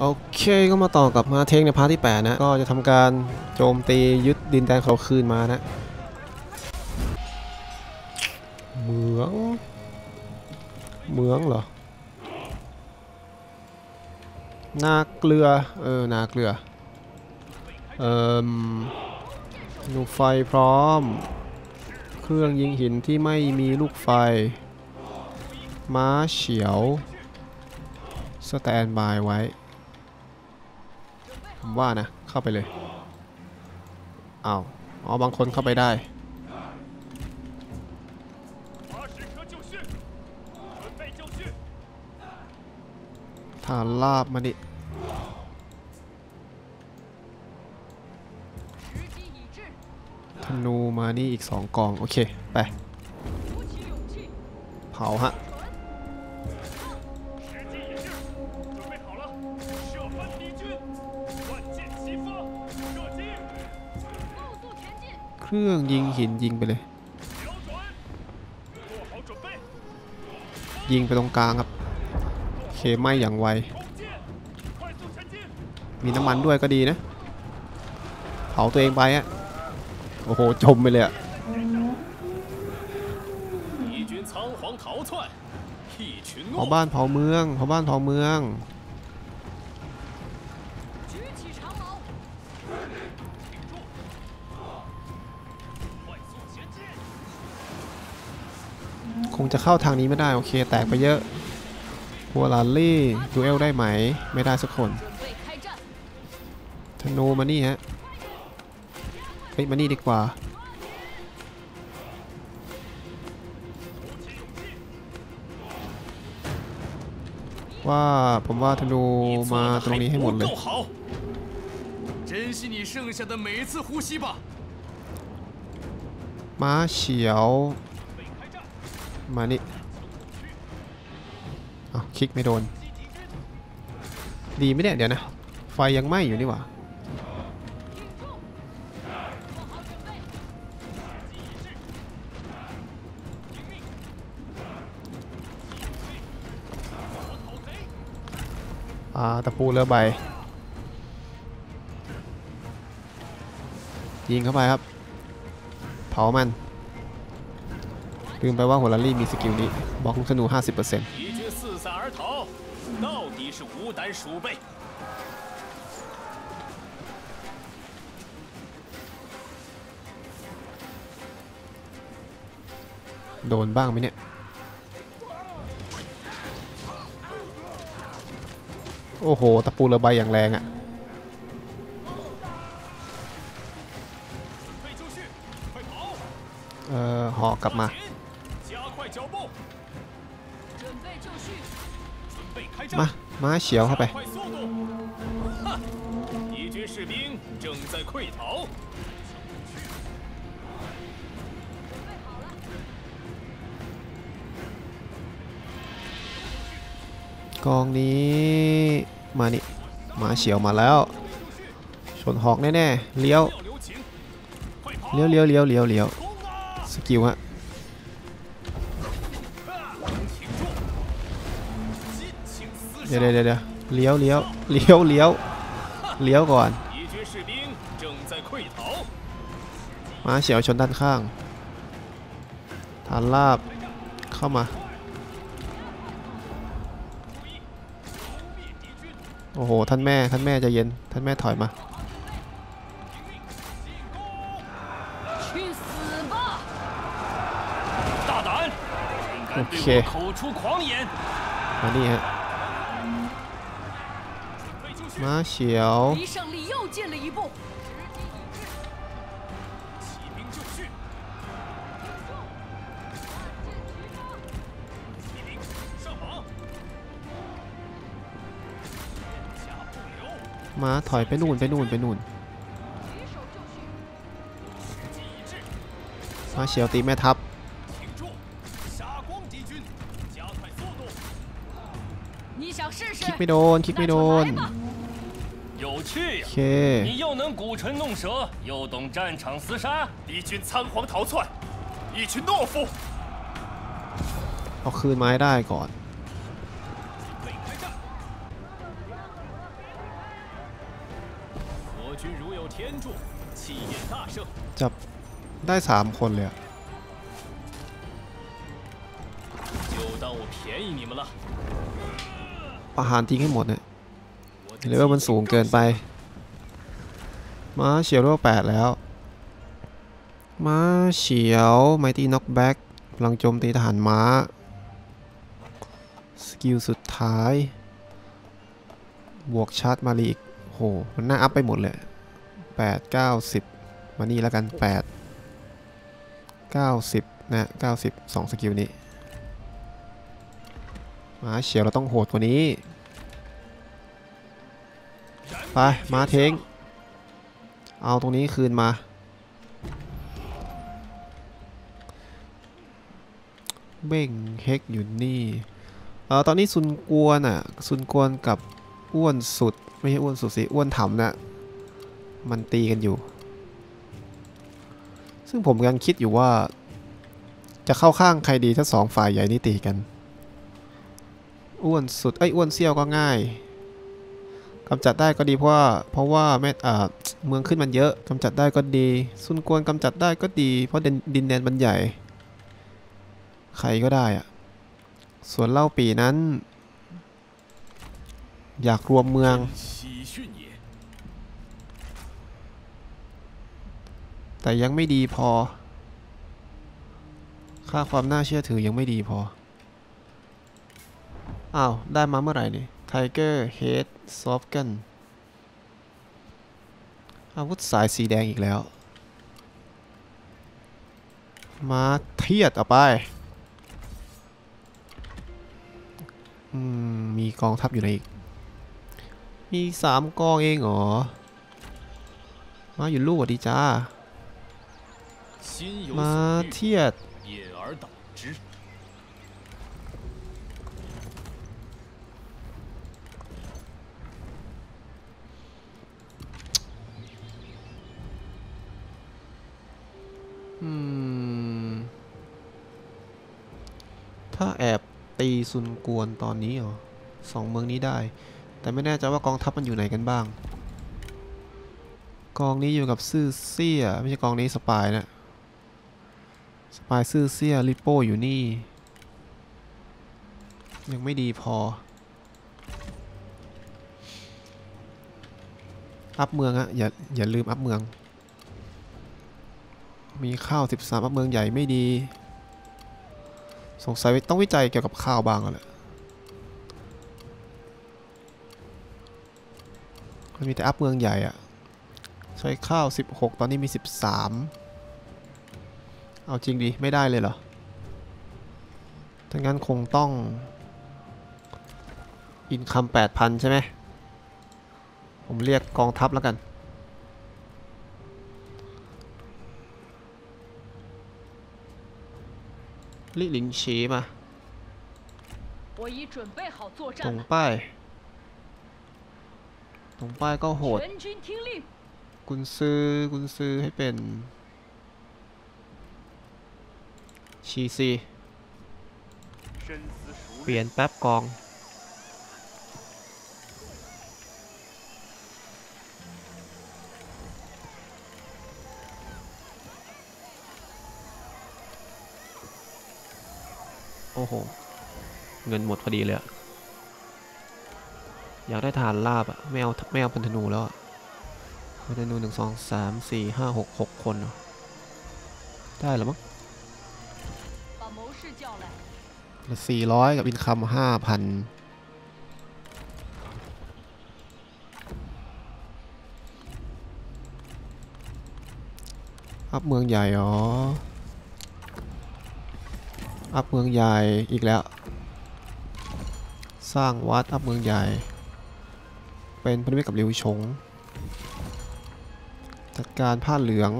โอเคก็มาต่อกับม้าเท้งใน part ที่ 8 นะ ก็จะทำการโจมตียึดดินแดนเขาคืนมานะเมืองเมืองเหรอ นาเกลือ เออ นาเกลือ เอ่อลูกไฟพร้อม เครื่องยิงหินที่ไม่มีลูกไฟ ม้าเฉียว สแตนบายไว้ มว่านะ เข้าไปเลยเอา้าวอ๋อบางคนเข้าไปได้ ฐาลาบมาดิธนูมานี่อีกสองกอง โอเค ไป เผาฮะ เครื่องยิงหินยิงไปเลย ยิงไปตรงกลางครับเคไหมอย่างไว มีน้ำมันด้วยก็ดีนะ เผาตัวเองไปอะโอ้โห จมไปเลยอะเผาบ้านเผาเมืองเผาบ้านเผาเมือง คงจะเข้าทางนี้ไม่ได้โอเค แตกไปเยอะหัวลาลี่ดูเอลได้ไหม ไม่ได้สักคนธนูมานี่ฮะเฮ้ยมานี่ดีกว่าว่าผมว่าธนูมาตรงนี้ให้หมดเลยม้าเฉียว มานี่อ้าคลิกไม่โดน ดีไมเนี่ยเดี๋ยวนะ ไฟยังไหม้อยู่นี่หว่าอ่าตะปูเรือใบ ยิงเข้าไปครับ เผามัน ลืมไปว่าหัวลารี่มีสกิลนี้บล็อกลูกธนู 50%โดนบ้างไหมเนี่ย โอ้โห ตะปูระบายอย่างแรงอะ่ะเออหอกลับมา มามาเฉียวเข้าไปกองนี้มานี่มาเฉียวมาแล้ว ชนหอกแน่ๆเลี้ยวเลี้ยวเลี้ยวเลี้ยวเลี้ยวเลี้ยวสกิลฮะ เดี๋ยวเดี๋ยวเดี๋ยวเลี้ยวเลี้ยวเลี้ยวเลี้ยวเลี้ยวก่อนมาเฉียวชนด้านข้างฐานลาบเข้ามา โอ้โห ท่านแม่ ท่านแม่จะเย็น ท่านแม่ถอยมาโอเคมานี่ฮะ มาเฉียวมาถอยไปนู่นไปนู่นไปนู่นมาเฉียวตีแม่ทัพคิดไม่โดนคิดไม่โดน เค 你又能鼓唇弄舌，又懂战场厮杀，敌军仓皇逃窜，一群懦夫。 เอาคืนไม้ได้ก่อน 准备开战， 军如有天助，气焰大盛。 จับได้สามคนเลยอะ 就当我便宜你们了。 ประหารทิ้งให้หมดเนี่ย 我的 เลเวลมันสูงเกินไป ม้าเฉียวเลเวลแปดแล้ว ม้าเฉียว mighty knockback พลังโจมตีทหารม้า skill สุดท้าย บวก charge melee อีกโห มันน่าอัพไปหมดเลย 8 9 10 มานี่แล้วกัน 8 90 นะ 90 2 สกิลนี้ ม้าเฉียวเราต้องโหดกว่านี้ ไปมาเทง เอาตรงนี้คืนมา เบ้งเฮกอยู่นี่เออตอนนี้ซุนกวนอะซุนกวนกับอ้วนสุด ไม่ใช่อ้วนสุดสิ อ้วนถ่ำน่ะมันตีกันอยู่ ซึ่งผมกำลังคิดอยู่ว่า จะเข้าข้างใครดีถ้าสองฝ่ายใหญ่นี่ตีกัน อ้วนสุดเอ้อ้วนเซี่ยวก็ง่าย กำจัดได้ก็ดีเพราะว่าเพราะว่าแม่เมืองขึ้นมันเยอะกำจัดได้ก็ดีซุนกวนกำจัดได้ก็ดี เพราะดินแดนมันใหญ่ ใครก็ได้อะส่วนเล่าปีนั้น อยากรวมเมือง แต่ยังไม่ดีพอ ค่าความน่าเชื่อถือยังไม่ดีพอ อ้าว ได้มาเมื่อไหร่นี่ไทเกอร์เฮด ซอฟกัน อาวุธสายสีแดงอีกแล้ว มาเทียดออกไป มีกองทัพอยู่ในอีก มีสามกองเองเหรอ มาอยู่ลูกดีจ้า มาเทียด ถ้าแอบตีซุนกวนตอนนี้เหรอสองเมืองนี้ได้ แต่ไม่แน่ใจว่ากองทัพมันอยู่ไหนกันบ้าง กองนี้อยู่กับซื่อเซี่ยไม่ใช่กองนี้สปายนะสปายซื่อเซี่ยลิปโป้อยู่นี่ ยังไม่ดีพอ อัพเมืองอะอย่าอย่าลืมอัพเมือง มีข้าว 13อัพเมืองใหญ่ไม่ดี สงสัยต้องวิจัยเกี่ยวกับข้าวบ้างแล้วแหละมันมีแต่อัพเมืองใหญ่อะใช้ข้าว 16 ตอนนี้มี 13 เอาจริงดิไม่ได้เลยเหรอถ้างั้นคงต้อง อินคัม8,000 ใช่ไหม ผมเรียกกองทัพแล้วกัน ลี่หลิงฉีมาตรงป้ายตรงป้ายก็โหด กุนซื้อกุนซื้อให้เป็นชีซี เปลี่ยนแป๊บกอง โอ้โห เงินหมดพอดีเลยอยากได้ทานลาบอะไม่เอาไม่เอาพันธนูแล้วพันธนูหนึ่งสองสามสี่ห้าหกหกคนได้หรือมั้งสี่ร้อยกับอินคัมห้าพันอัพเมืองใหญ่อ๋อ อัพเมืองใหญ่อีกแล้ว สร้างวัดอัพเมืองใหญ่ เป็นพันธมิตรกับหลิวชง จัดการผ้าเหลือง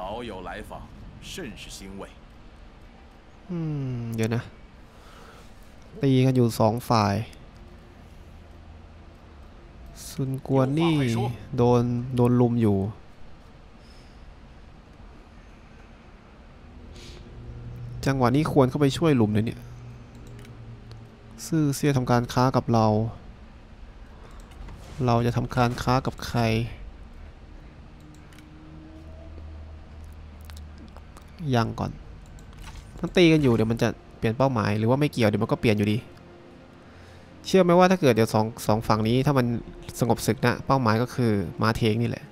老友来访，甚是欣慰。 อืม เดี๋ยวนะ ตีกันอยู่สองฝ่าย ซุนกวนนี่โดนโดนลุมอยู่ จังหวะนี้ควรเข้าไปช่วยหลุมเลยเนี่ย ซื่อเสียทำการค้ากับเรา เราจะทำการค้ากับใคร ยังก่อน มันตีกันอยู่เดี๋ยวมันจะเปลี่ยนเป้าหมายหรือว่าไม่เกี่ยวเดี๋ยวมันก็เปลี่ยนอยู่ดี เชื่อไหมว่าถ้าเกิดเดี๋ยวสองสองฝั่งนี้ถ้ามันสงบศึกนะ เป้าหมายก็คือมาเทงนี่แหละ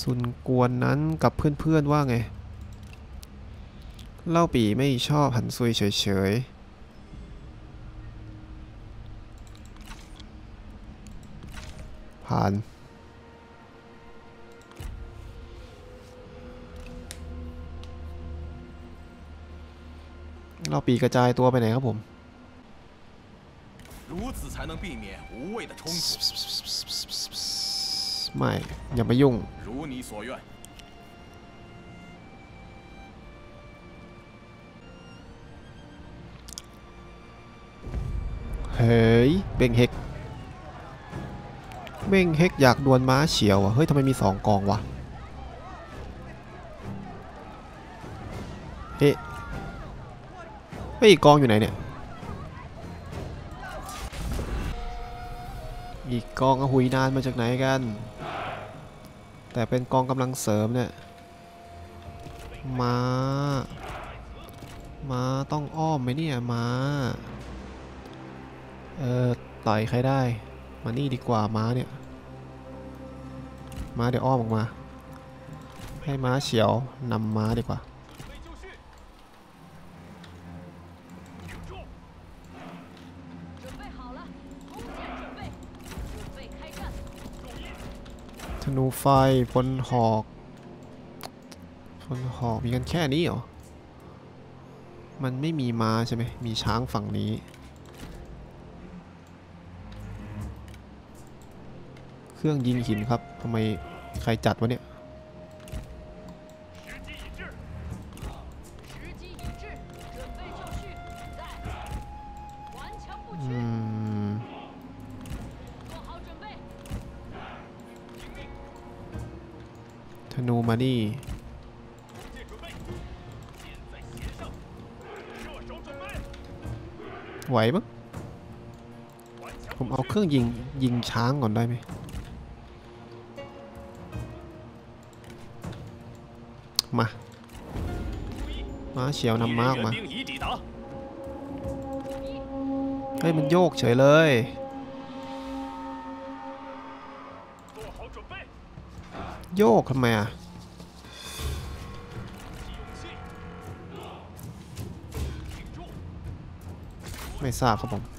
สุนกวนนั้นกับเพื่อนๆว่าไง เล่าปีไม่ชอบหันซุยเฉยๆผ่าน เราปีกระจายตัวไปไหนครับผมไม่อย่าไปยุ่งเฮ้ยเบงเฮกเบงเฮกอยากดวลม้าเฉียวอะเฮ้ยทำไมมีสองกองวะเอ๊ะ เฮ้ยกองอยู่ไหนเนี่ย อีกกองอะหุยนานมาจากไหนกัน แต่เป็นกองกำลังเสริมเนี่ยม้าม้าต้องอ้อมไหมเนี่ยม้าเออต่อยใครได้ มานี่ดีกว่าม้าเนี่ย ม้าเดี๋ยวอ้อมออกมา ให้ม้าเฉียวนำม้าดีกว่า ธนูไฟพลหอกพลหอกมีกันแค่นี้เหรอ มันไม่มีมาใช่ไหมมีช้างฝั่งนี้ เครื่องยิงหินครับทำไมใครจัดวะเนี่ย รื่องยิงยิงช้างก่อนได้ไหมมาม้าเฉียวนำม้าออกมาเฮ้ยมันโยกเฉยเลยโยกทำไมอะไม่ทราบครับผม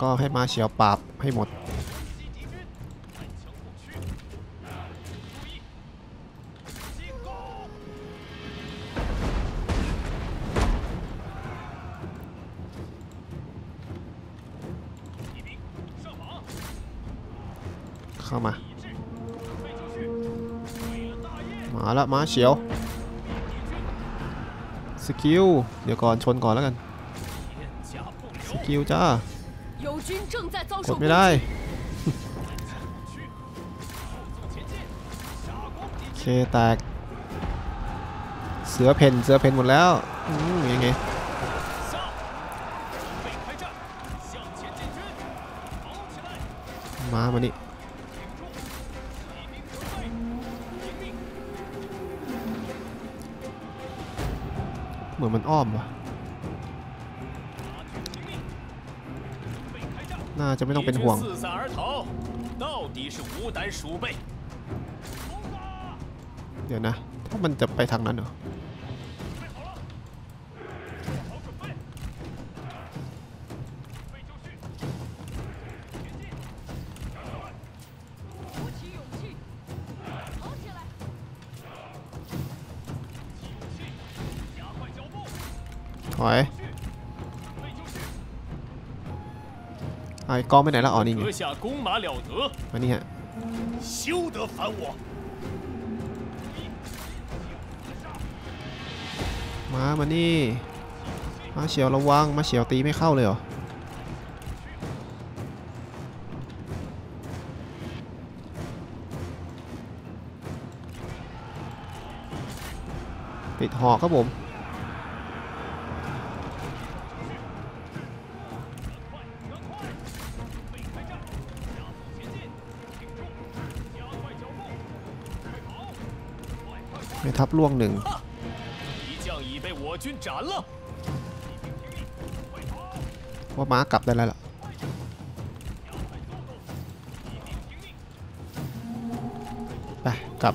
ก็ให้มาเฉียวปราบให้หมด เข้ามา มาละมาเฉียวสกิลเดี๋ยวก่อนชนก่อนแล้วกันสกิลจ้า กดไม่ได้เคแตก เสือเพนเสือเพนหมดแล้วอยังไงมามานี่เหมือนมันอ้อมวะ น่าจะไม่ต้องเป็นห่วงเดี๋ยวนะ ถ้ามันจะไปทางนั้นเหรอ ไปกองไปไหนแล้วอ๋อนี่ไงมานี่ฮะมามานี่มาเฉียวระวังมาเฉียวตีไม่เข้าเลยเหรอติดหอครับผม ทัพล่วงหนึ่งว่าม้ากลับได้แล้วล่ะไปกลับ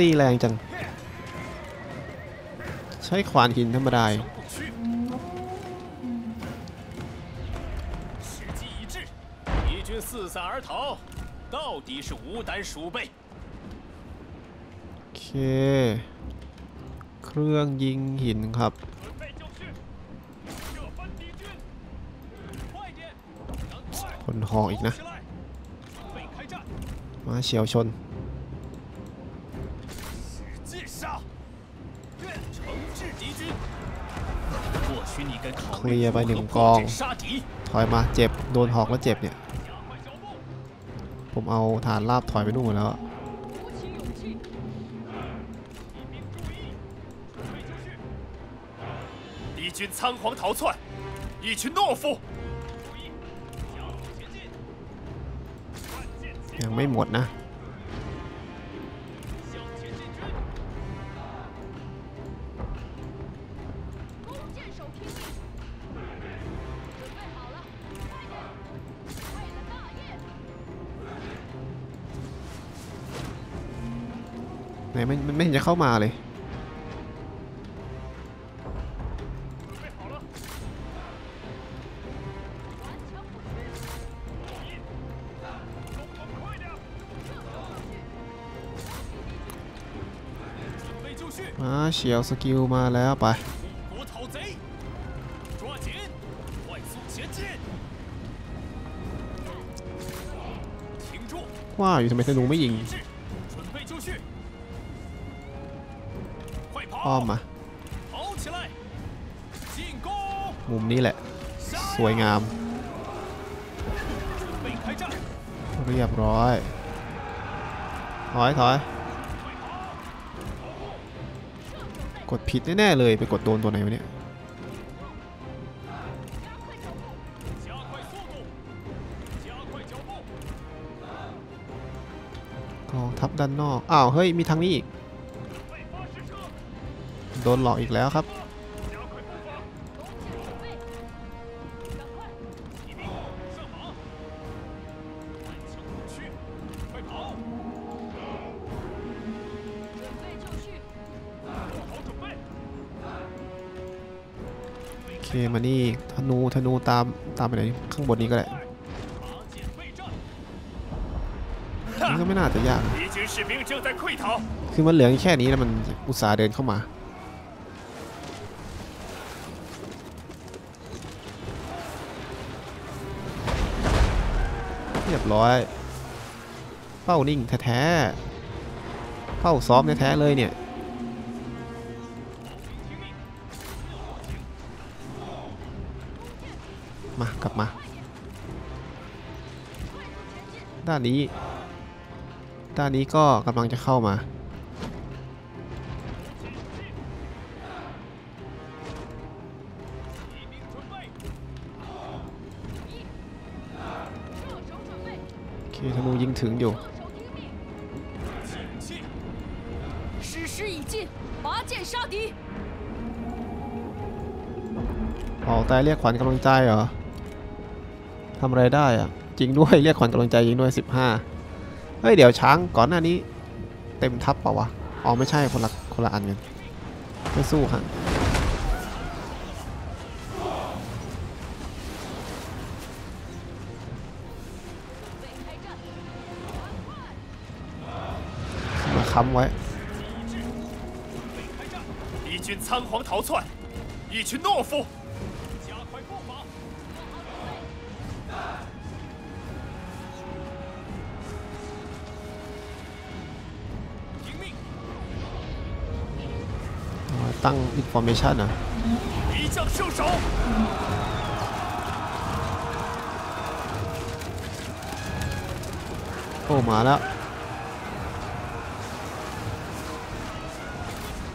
ตีแรงจัง ใช้ขวานหินธรรมดา 将不屈。时机已至，敌军四散而逃，到底是无胆鼠辈。 โอเค เครื่องยิงหินครับ 准备就绪，射翻敌军！快点，赶快 คนหอกอีกนะ 起来，准备开战！ มาเฉียวชน เค 虑 ลียร์ 如 ไปหนึ่ 何 งก 破 อง 阵杀敌。 ถอยมาเจ็บ โดนหอกแล้วเจ็บเนี่ย 加快脚步， ผมเอาฐานราบถอยไปนู่นหมดแล้วอะ 鼓起勇气，骑兵注意，准备就绪！敌军仓皇逃窜，一群懦夫！注意，加速前进！万箭齐 ยังไม่หมดนะ เข้ามาเลยมาเฉียวสกิลมาแล้วไปว้าอยู่ทำไมธนูไม่ยิง้อมมา มุมนี้แหละ สวยงาม เรียบร้อย ถอยถอย กดผิดแน่ ๆ เลยไปกดโดนตัวไหนวะเนี่ยกองทัพด้านนอก อ้าว เฮ้ย มีทางนี้อีก โดนหลอกอีกแล้วครับ โอเค มานี่ธนูธนูตามตามไปไหนข้างบนนี้ก็ได้นี่ก็ไม่น่าจะยาก คือมันเหลืองแค่นี้แล้วมันอุตส่าห์เดินเข้ามา ร้อย เป้านิ่งแท้ๆเป้าซ้อมแท้ๆเลยเนี่ย มากลับมา ด้านนี้ ด้านนี้ก็กำลังจะเข้ามา ธนูยิงถึงอยู่เอาต่เรียกขวัญกำลังใจเหรอทำอะไรได้อะจริงด้วยเรียกขวัญกำลังใจยิงด้วย 15 เฮ้ยเดี๋ยวช้างก่อนหน้านี้ เต็มทัพปล่าวะอ๋อไม่ใช่คนละคนละอันกันไม่สู้ครับ ค้ำไว้ 敌军仓皇逃窜，一群懦夫！加快步伐，听命！ ตั้ง information อ่ะ 一将胜手。 โอ้มาแล้ว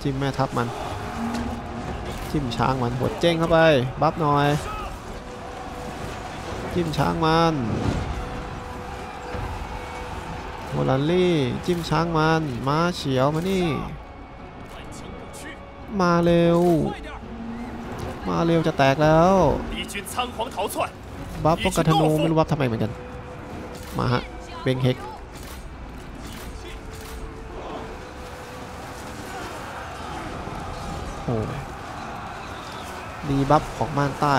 ทิมแม่ทับมันจิ้มช้างมันหัวเจ้งเข้าไป บัฟหน่อย จิ้มช้างมันโมลันลี่ จิ้มช้างมัน ม้าเฉียวมานี่ มาเร็ว มาเร็วจะแตกแล้วบัฟป้องกันทนูไม่รู้บัฟทำไมเหมือนกัน มาฮะเบงเฮก บัฟของม่านใต้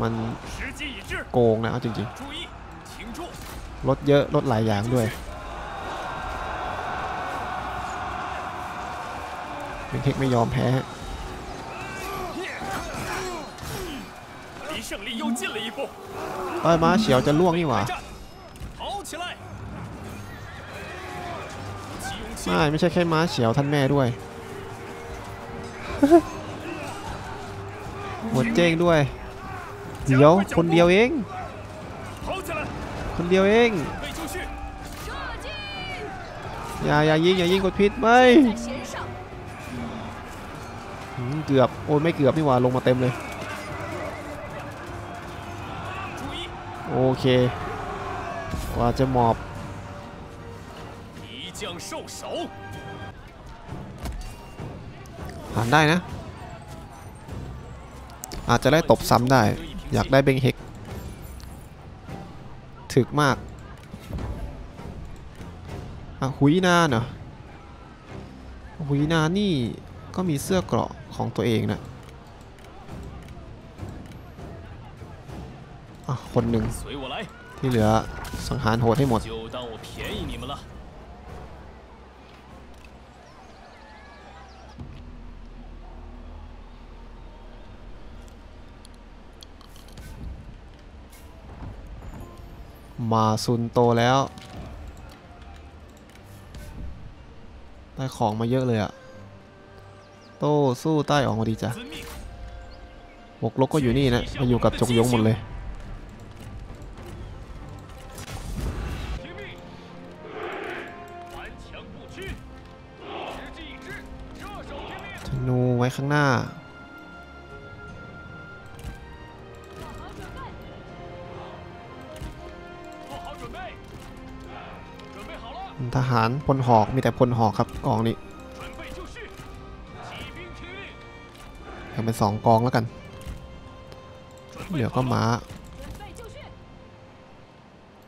มันโกงนะจริงๆลดเยอะลดหลายอย่างด้วย เป็นเทคไม่ยอมแพ้ต้อยม้าเฉียวจะล่วงนี่หว่าไม่ไม่ใช่แค่ม้าเฉียวท่านแม่ด้วย หัวเจ้งด้วย เดี๋ยวคนเดียวเอง คนเดียวเองอย่าอย่ายิงอย่ายิงกดพิษไม่เกือบโอ้ยไม่เกือบนี่หว่าลงมาเต็มเลย โอเค ว่าจะหมอบผ่านได้นะ อาจจะได้ตบซ้ำได้ อยากได้เบงเฮกถึกมาก อะหุยนาเนาะหุยนานี่ก็มีเสื้อเกราะของตัวเองนะอะคนหนึ่งที่เหลือสังหารโหดให้หมด มาซุนโตแล้ว ได้ของมาเยอะเลยอะโตสู้ใต้ออกมาดีจ้ะหมกลกก็อยู่นี่นะมาอยู่กับจงยงหมดเลย ธนูไว้ข้างหน้า ทหารพลหอกมีแต่พลหอกครับกองนี้ยังเป็นสองกองแล้วกันเหลือก็ม้า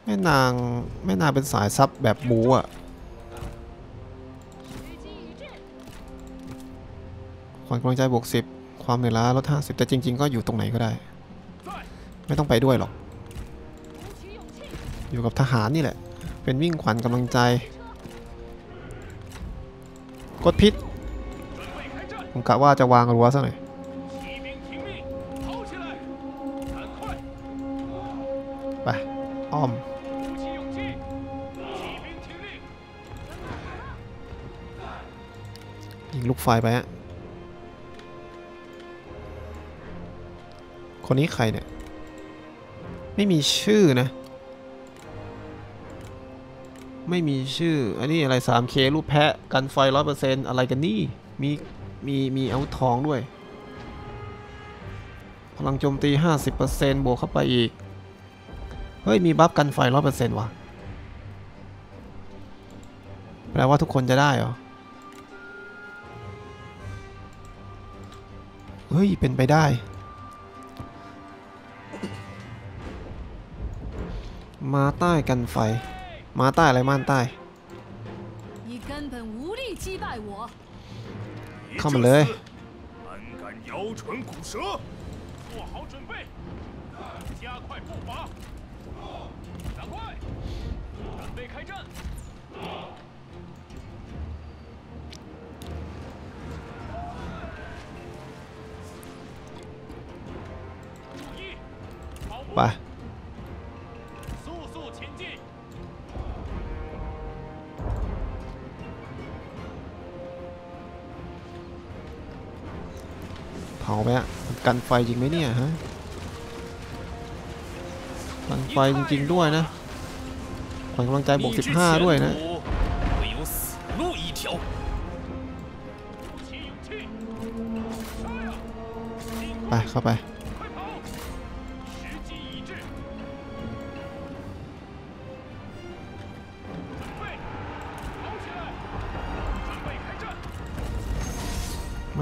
แม่นางแม่นางเป็นสายซับแบบบูอะขวัญกำลังใจบวกสิบความเหนื่อยล้าลดห้าสิบแต่จริง ๆ ก็อยู่ตรงไหนก็ได้ ไม่ต้องไปด้วยหรอก อยู่กับทหารนี่แหละ เป็นวิ่งขวัญกำลังใจ กดพิษ ผมกะว่าจะวางรั้วซะหน่อยไป อ้อม ยิงลูกไฟไปฮะ คนนี้ใครเนี่ย ไม่มีชื่อนะ ไม่มีชื่อ อันนี้อะไร 3K รูปแพะ กันไฟ100%อะไรกันนี่ มี มี มีอาวุธทองด้วย พลังโจมตี 50%บวกเข้าไปอีก เฮ้ย มีบัฟกันไฟ100%ว่ะ แปลว่าทุกคนจะได้เหรอ เฮ้ย เป็นไปได้มาใต้กันไฟ 妈带了慢带。你根本无力击败我。他们来。敢咬唇舌？做好准备加快步伐。快准备开战。 ว้อะกันไฟจริงไหมเนี่ยฮะกันไฟจริง ๆ ด้วยนะขวัญกำลังใจบวกสิบห้าด้วยนะไปเข้าไป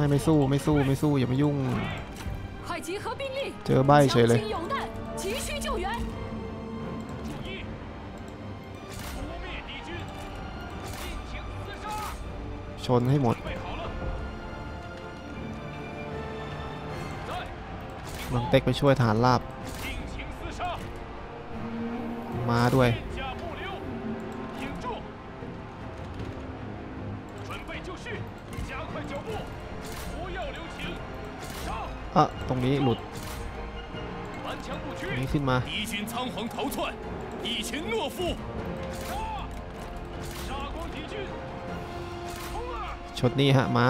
ไม่สู้ไม่สู้ไม่สู้อย่ามายุ่ง เจอใบเฉยเลยชนให้หมดมังเต็กไปช่วยฐานลาบ มาด้วย อะตรงนี้หลุดนี้ขึ้นมาชดนี่ฮะม้า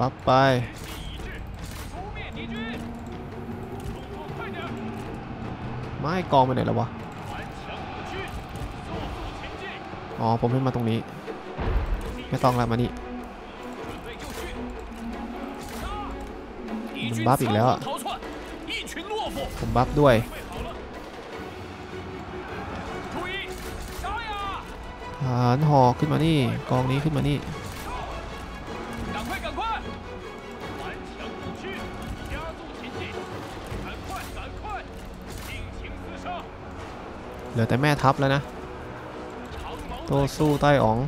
บัฟไป อ้กองไปไหนแล้ววะ อ๋อ ผมเพิ่งมาตรงนี้ ไม่ต้องแล้วมานี่มันบัฟอีกแล้วผมบัฟด้วย หานหอขึ้นมานี่ กองนี้ขึ้นมานี่ เหลือแต่แม่ทัพแล้วนะ โตสู้ใต้อ๋อง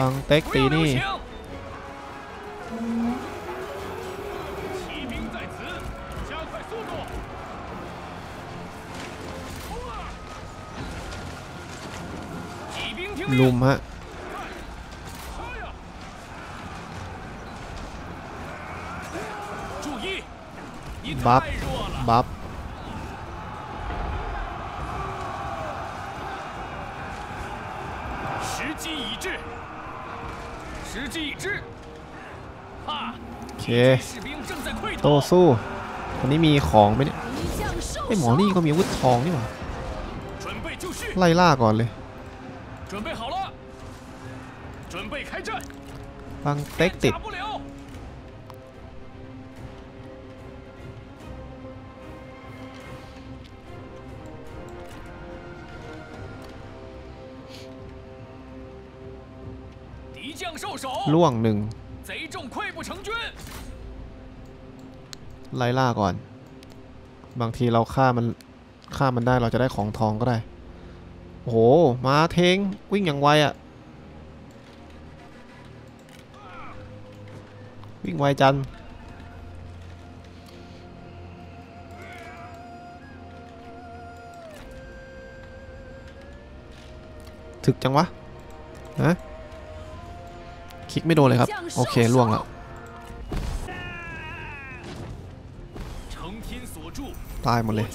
บางเต็กตีนี่ลุมฮะ บัฟบัฟโอเคโตสู้คนนี้มีของไหมเนี่ยไอหมอนี่ก็มีอาวุธทองนี่หว่าไล่ล่าก่อนเลยตั้งเต็กติด ล่วงหนึ่งไล่ล่าก่อน บางทีเราฆ่ามันฆ่ามันได้เราจะได้ของทองก็ได้ โอ้โห มาเทงวิ่งอย่างไวอะวิ่งไวจันถึกจังวะ ฮะ ลิกไม่โดนเลยครับ โอเคล่วงแล้วตายหมดเลย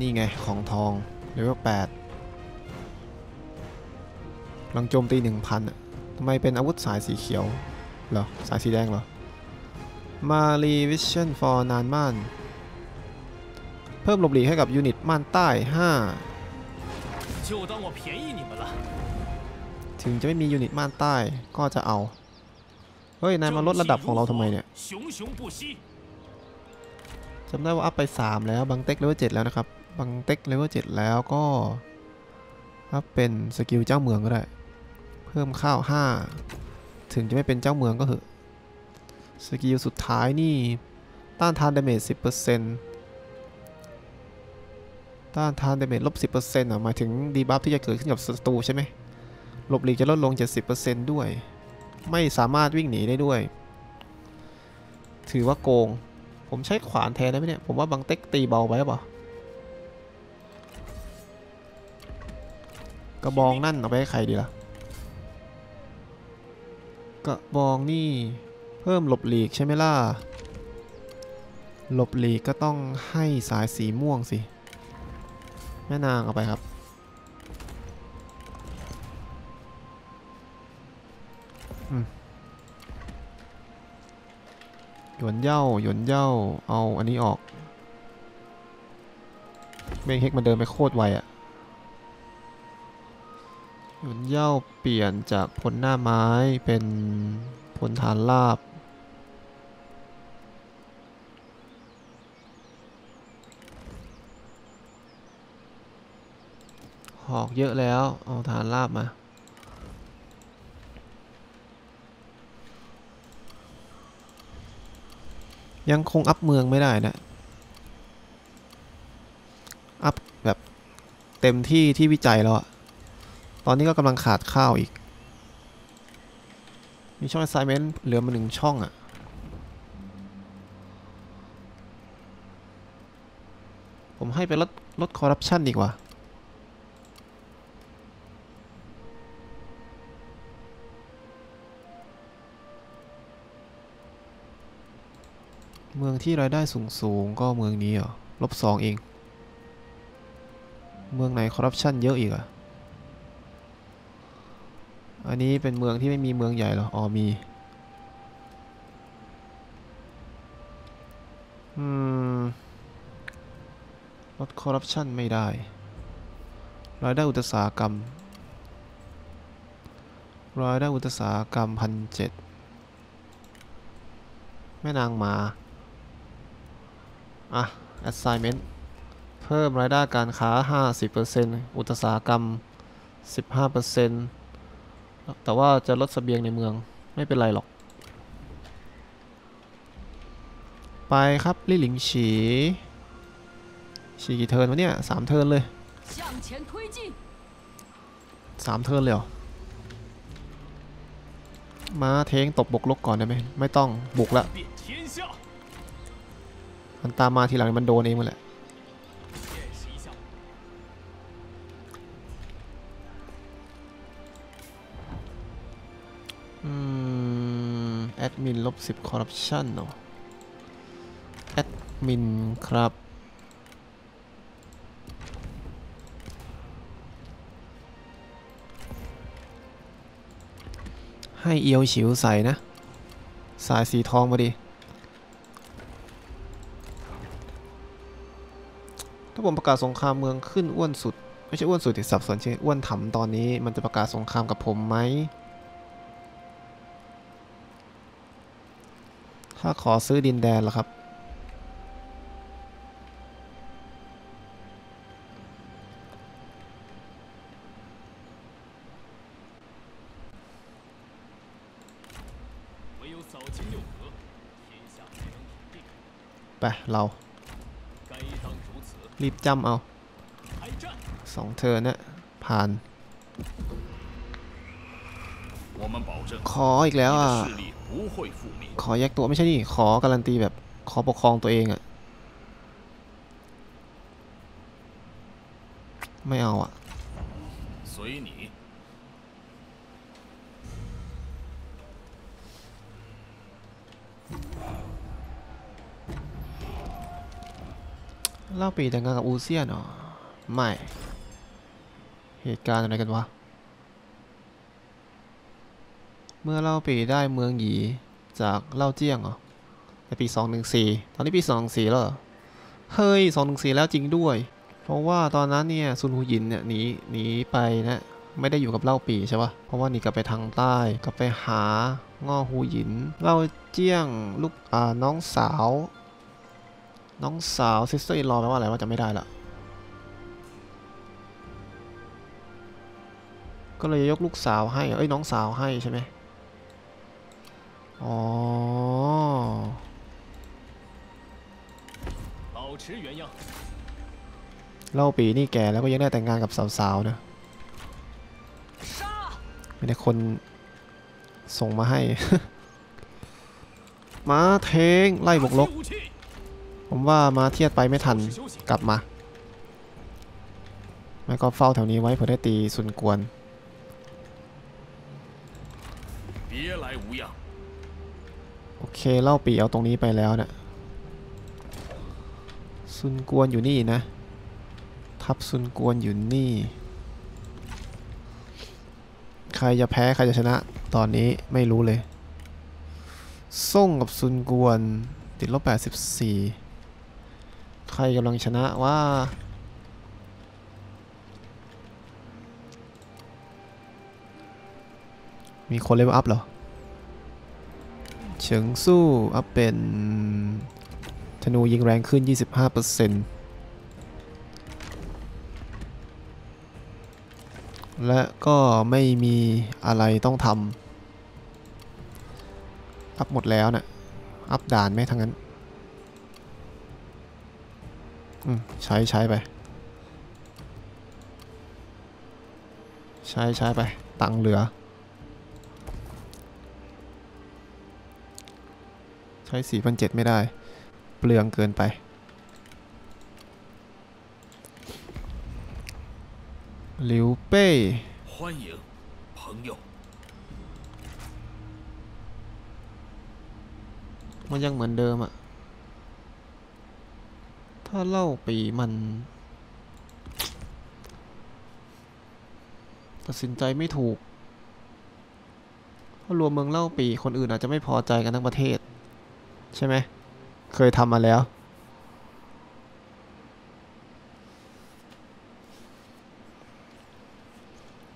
นี่ไงของทองเลเวลแปดลังโจมตีหนึ่งพันอะทำไมเป็นอาวุธสายสีเขียวเหรอ สายสีแดงเหรอ melee evasion for Nanman เพิ่มหลบหลีกให้กับ unit ม่านใต้ 5就当我便宜你们了。 ถึงจะไม่มียูนิตม่านใต้ก็จะเอา เฮ้ย นายมาลดระดับของเราทำไมเนี่ย 熊熊不息。 จำได้ว่าอัพไป 3 แล้ว บังเต็กเลเวล7แล้วนะครับ บังเต็กเลเวล7แล้วก็อัพเป็นสกิลเจ้าเมืองก็ได้ เพิ่มข้าว 5 ถึงจะไม่เป็นเจ้าเมืองก็เถอะ สกิลสุดท้ายนี่ ต้านทานดาเมจ10% ต้านทาน damage ลบ10%อะหมายถึง debuff ที่จะเกิดขึ้นกับศัตรูใช่ไหมหลบหลีกจะลดลง70%ด้วย ไม่สามารถวิ่งหนีได้ด้วย ถือว่าโกง ผมใช้ขวานแทนได้ไหมเนี่ย ผมว่าบางเต็กตีเบาไปหรือเปล่ากระบองนั่นเอาไปให้ใครดีล่ะกระบองนี่เพิ่มหลบหลีกใช่ไหมล่ะหลบหลีกก็ต้องให้สายสีม่วงสิ แม่นางเอาไปครับ หยวนเย่าหยวนเย่าเอาอันนี้ออกเมงเฮกมันเดินไปโคตรไวอะหยวนเย่าเปลี่ยนจากพลหน้าไม้เป็นพลฐานราบ หอกเยอะแล้ว เอาฐานราบมายังคงอัพเมืองไม่ได้นะ อัพแบบเต็มที่ที่วิจัยแล้วอะตอนนี้ก็กำลังขาดข้าวอีก มีช่อง assignment เหลือมาหนึ่งช่องอะผมให้ไปลดลดคอร์รัปชันดีกว่า เมืองที่รายได้สูงสูงก็เมืองนี้เหรอลบสองเอง เมืองไหนคอร์รัปชันเยอะอีกอะอันนี้เป็นเมืองที่ไม่มีเมืองใหญ่หรอ อ๋อ มีอืมลดคอร์รัปชันไม่ได้ รายได้อุตสาหกรรม รายได้อุตสาหกรรมพันเจ็ดแม่นางหมา อะ assignment เพิ่มรายได้การค้า 50%อุตสาหกรรม 15%แต่ว่าจะลดสเสบียงในเมืองไม่เป็นไรหรอก ไปครับลี่หลิงฉีฉีกี่เทินวะเนี่ยสามเทินเลยสามเทินเลยเหรอมาเทงตบบกลกก่อนได้ไหมไม่ต้องบุกละ มันตามมาทีหลังมันโดนเองมาแหละแอดมินลบสิบคอร์รัปชันเนาะแอดมินครับให้เอียวฉิวใส่นะ สายสีทองมาดิ ถ้าผมประกาศสงครามเมืองขึ้นอ้วนสุด ไม่ใช่อ้วนสุดที่สับสนใช่อ้วนถํำตอนนี้มันจะประกาศสงครามกับผมไหม ถ้าขอซื้อดินแดนล่ะครับ ไป เรา รีบจำเอาสองเธอนะผ่าน ขออีกแล้วอะ ขอแยกตัวไม่ใช่ดิขอการันตีแบบขอปกครองตัวเองอะ ไม่เอาอะ เล่าปีแต่งงานกับอูเซียนเหรอ ไม่ เหตุการณ์อะไรกันวะ เมื่อเล่าปีได้เมืองหยีจากเล่าเจี้ยงเหรอ ในปี 214 ตอนนี้ปี 214 แล้วเหรอเฮ้ย 214 แล้วจริงด้วย เพราะว่าตอนนั้นเนี่ยซุนหูหยินเนี่ยหนีหนีไปนะไม่ได้อยู่กับเล่าปีใช่ปะเพราะว่านี่กลับไปทางใต้ กลับไปหาง่อหูหยิน เล่าเจี้ยงลูกอ่าน้องสาว น้องสาว sister-in-law แปลว่าอะไรว่าจะไม่ได้ละก็เลยยกลูกสาวให้ เอ้ยน้องสาวให้ใช่ไหมอ๋อเล่าปีนี่แก่แล้วก็ยังได้แต่งงานกับสาวๆนะไม่ได้คนส่งมาให้ มาเทงไล่บกลก ผมว่ามาเทียดไปไม่ทันกลับมา ไม่ก็เฝ้าแถวนี้ไว้เพื่อได้ตีสุนกวนโอเคเล่าปีเอาตรงนี้ไปแล้วเนะี่ยซุนกวนอยู่นี่นะ ทับซุนกวนอยู่นี่ ใครจะแพ้ใครจะชนะ ตอนนี้ไม่รู้เลย ส่งกับซุนกวนติดลบ84 ใครกำลังชนะว่ามีคนเลเวลอัพเหรอ เฉิงสู้อัพเป็น ธนูยิงแรงขึ้น 25%และก็ไม่มีอะไรต้องทำ อัพหมดแล้วนะ่ะ อัพด่านไหมทั้งนั้น อืม ใช้ใช้ไป ใช้ใช้ไป ตังค์เหลือ ใช้4 7 0 0ไม่ได้ เปลืองเกินไป หลิวเป้ 欢迎，朋友。 มันยังเหมือนเดิมอะ ถ้าเล่าปีมัน ตัดสินใจไม่ถูกเพรารวมเมืองเล่าปีคนอื่นอาจจะไม่พอใจกันทั้งประเทศ ใช่ไหม เคยทำมาแล้ว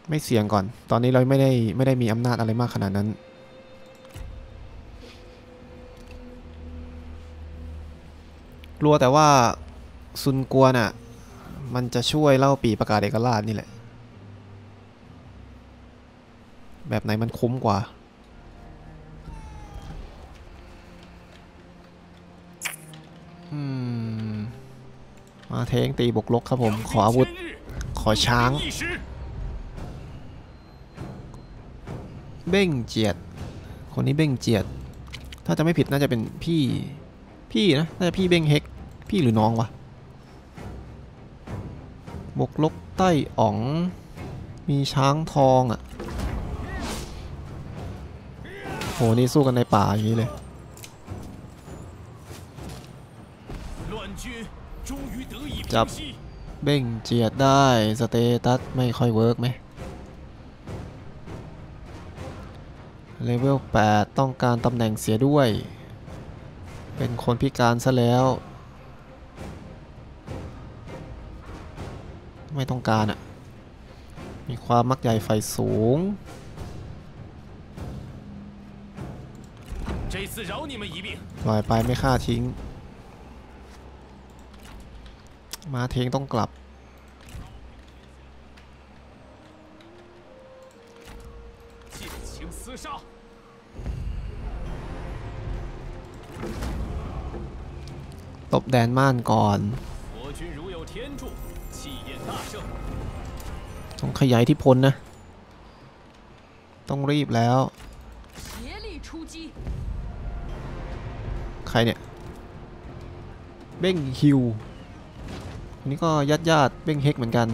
ไม่เสี่ยงก่อน ตอนนี้เราไม่ได้ไม่ได้มีอำนาจอะไรมากขนาดนั้น กลัวแต่ว่า ซุนกวนอะ มันจะช่วยเล่าปีประกาศเอกราชนี่แหละ แบบไหนมันคุ้มกว่าอืมมาเทงตีบกลกครับผม ขออาวุธ ขอช้าง，เบ้งเจียด คนนี้เบ้งเจียด ถ้าจะไม่ผิดน่าจะเป็นพี่ พี่นะ น่าจะพี่เบ้งเฮก พี่หรือน้องวะ บกลกใต้อ๋อง มีช้างทองอะโหนี่สู้กันในป่าอย่างนี้เลยจับเบ่งเจียดได้สเตตัสไม่ค่อยเวิร์กไหมเลเวล 8 ต้องการตำแหน่งเสียด้วย เป็นคนพิการซะแล้ว ไม่ต้องการอะ่ะ มีความมักใหญ่ไฟสูงปล่อยไปไม่ฆ่าทิ้ง มาเทงต้องกลับ ตบแดนม่านก่อน ต้องขยายอิที่พลนะ ต้องรีบแล้ว 协力出击， ใครเนี่ย เบ้งฮิวอันนี้ก็ญาติญาติๆเบ้งเฮกเหมือนกัน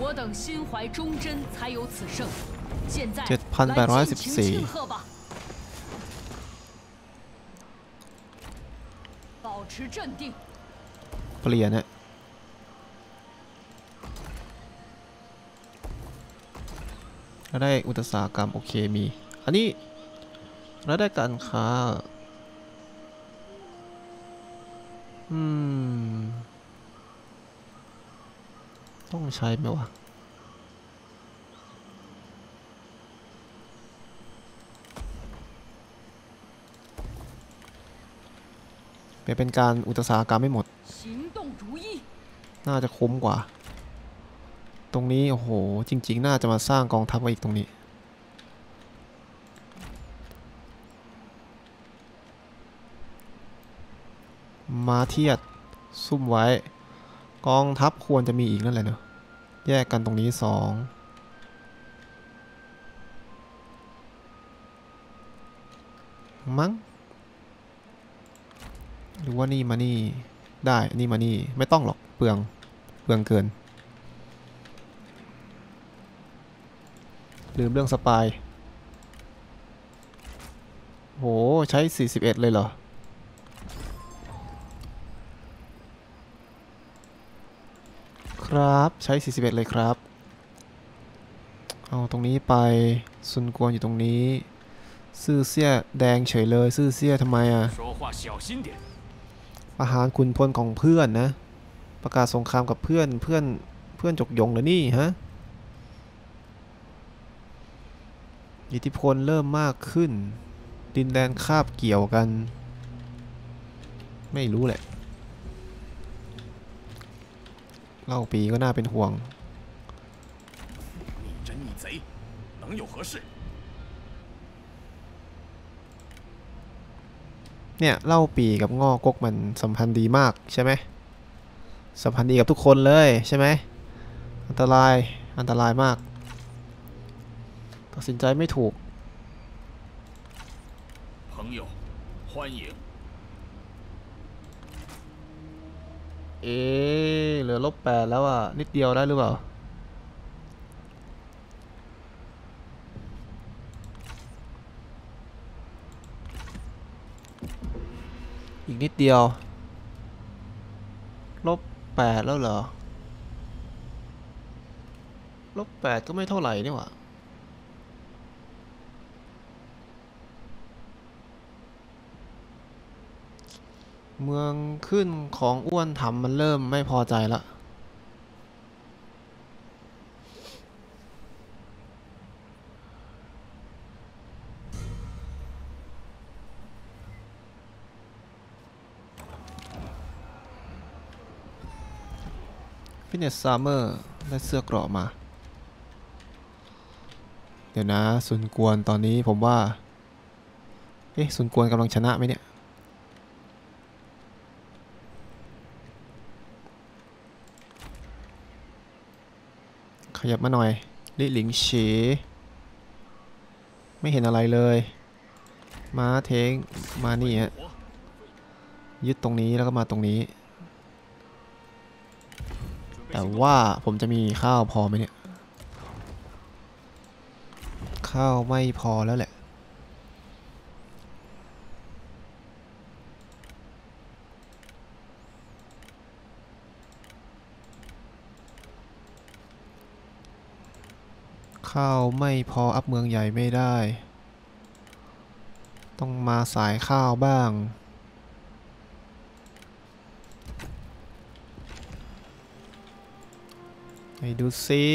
我等心怀忠贞，才有此胜。现在7814来尽情庆贺吧！保持镇定， เปลี่ยนนะแล้วได้อุตสาหกรรม โอเค มี อันนี้แล้วได้การค้า อืม ต้องใช้ไหมวะ ไปเป็นการอุตสาหกรรมไม่หมด น่าจะคุ้มกว่า ตรงนี้ โอ้โห จริง ๆ น่าจะมาสร้างกองทัพไว้อีกตรงนี้ มาเทียด ซุ่มไว้ กองทัพควรจะมีอีกนั่นแหละเนอะแยกกันตรงนี้สองมั้ง หรือว่านี่มานี่ได้นนี่มานี่ไม่ต้องหรอกเปลืองเปลืองเกิน ลืมเรื่องสปายโหใช้ 41 เลยเหรอ ครับใช้ 41 เลยครับ เอาตรงนี้ไปซุนกวนอยู่ตรงนี้ ซื่อเสี้ยแดงเฉยเลย ซื่อเสี้ยทำไมอะ 说话小心点。 อาหารขุนพลของเพื่อนนะ ประกาศสงครามกับเพื่อนเพื่อนเพื่อนจกยงเหรอนี่ฮะ อิทธิพลเริ่มมากขึ้น ดินแดนคาบเกี่ยวกัน ไม่รู้แหละ เล่าปีก็น่าเป็นห่วง 逆真逆贼，能有何事？ เนี่ยเล่าปีกับงอกกมันสัมพันธ์ดีมากใช่ไหมสัมพันธ์ดีกับทุกคนเลยใช่ไหมอันตรายอันตรายมาก ตัดสินใจไม่ถูก 朋友，欢迎。 เอ๊ะเหลือลบแปดแล้วอ่ะ นิดเดียวได้หรือเปล่า อีกนิดเดียว ลบแปดแล้วเหรอ ลบแปดก็ไม่เท่าไหร่นี่หว่าเมืองขึ้นของอ้วนทำมันเริ่มไม่พอใจแล้ว ฟิตเนสซัมเมอร์ได้เสื้อเกราะมา เดี๋ยวนะซุนกวนตอนนี้ผมว่า เอ๊ะซุนกวนกำลังชนะไหมเนี่ย ขยับมาหน่อยลิหลิงฉีไม่เห็นอะไรเลยมาเทงมานี่ฮะยึดตรงนี้แล้วก็มาตรงนี้ แต่ว่าผมจะมีข้าวพอไหมเนี่ย ข้าวไม่พอแล้วแหละ ข้าวไม่พออัพเมืองใหญ่ไม่ได้ ต้องมาสายข้าวบ้าง ไปดูซิ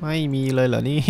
ไม่มีเลยเหรอนี่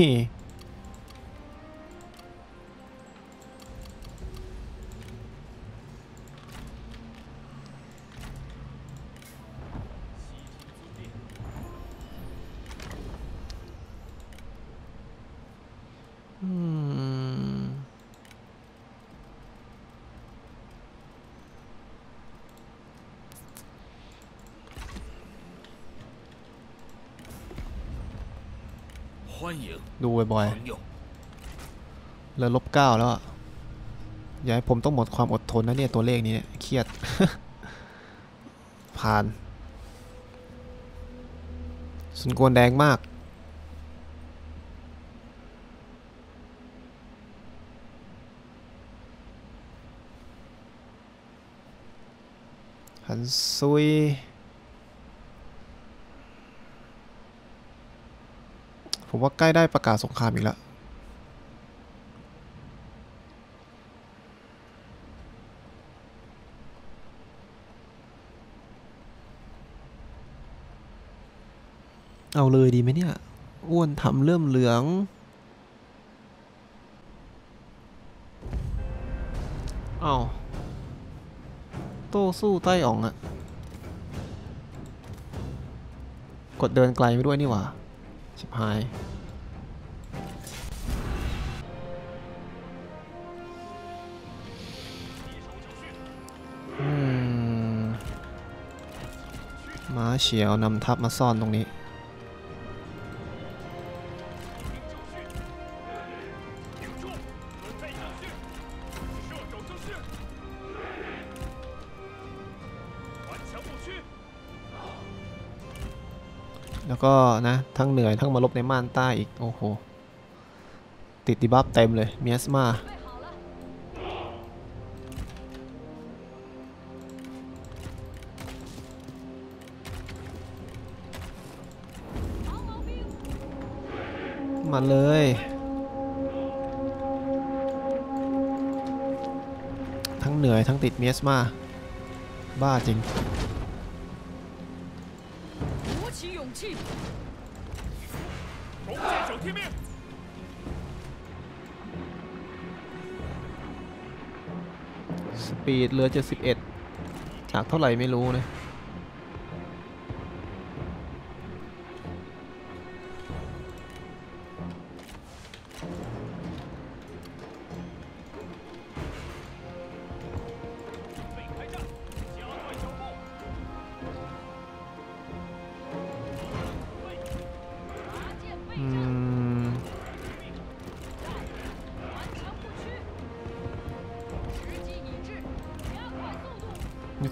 เหลือลบเก้าแล้วอะอย่าให้ผมต้องหมดความอดทนนะเนี่ยตัวเลขนี้เนี่ยเครียด ผ่านสุนกวนแดงมาก หันซุยผมว่าใกล้ได้ประกาศสงครามอีกแล้ว เอาเลยดีไหมเนี่ย อ้วนทำเริ่มเหลือง เอาโต้สู้ไต้อ๋องอะกดเดินไกลไปด้วยนี่หว่า ชิบหายอืมม้าเฉียวนำทัพมาซ่อนตรงนี้ ก็นะ ทั้งเหนื่อยทั้งมาลบในม่านใต้อีก โอ้โห ติดดีบัฟเต็มเลยเมียสมามาเลยทั้งเหนื่อยทั้งติดเมียสมา บ้าจริง ปีดเหลือ 71 จากเท่าไหร่ไม่รู้นะ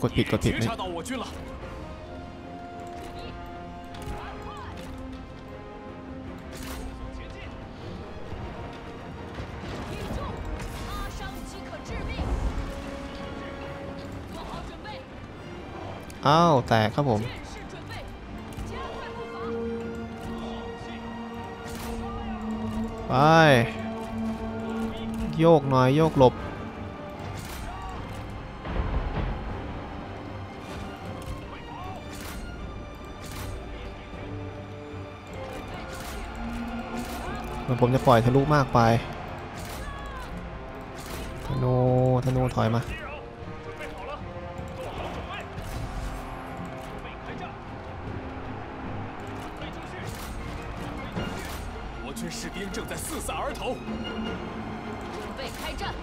ดผิดกดผิดนี่อ้าวแตกครับผมไป โยกหน่อย โยกหลบ มือนผมจะปล่อยทะลุมากไป ธนู ธนูถอยมา 敌人，准备好了，做好准备，准备开战，准备就绪，我军士兵正在四散而逃，准备开战，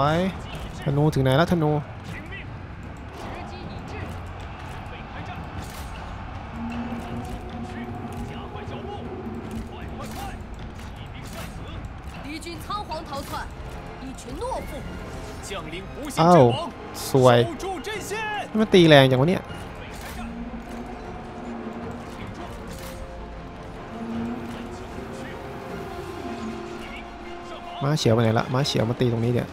อยธนูถึงไหนแล้วธนูอ้าวสวยมันตีแรงอย่างวะเนี่ยม้าเฉียวไปไหนละม้าเฉียวมาตีตรงนี้เดี๋ยว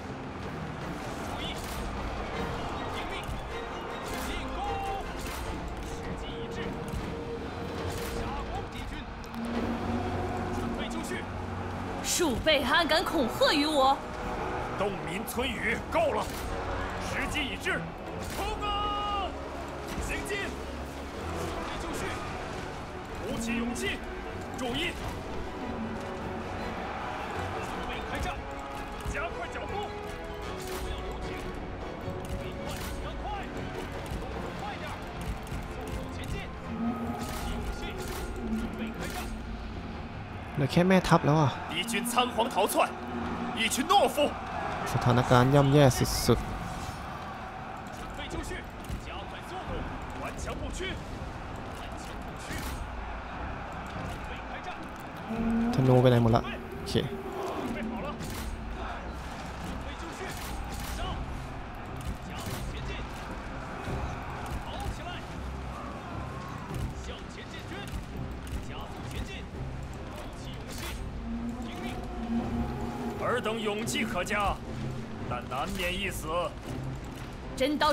สถานการณ์ย่ำแย่สุด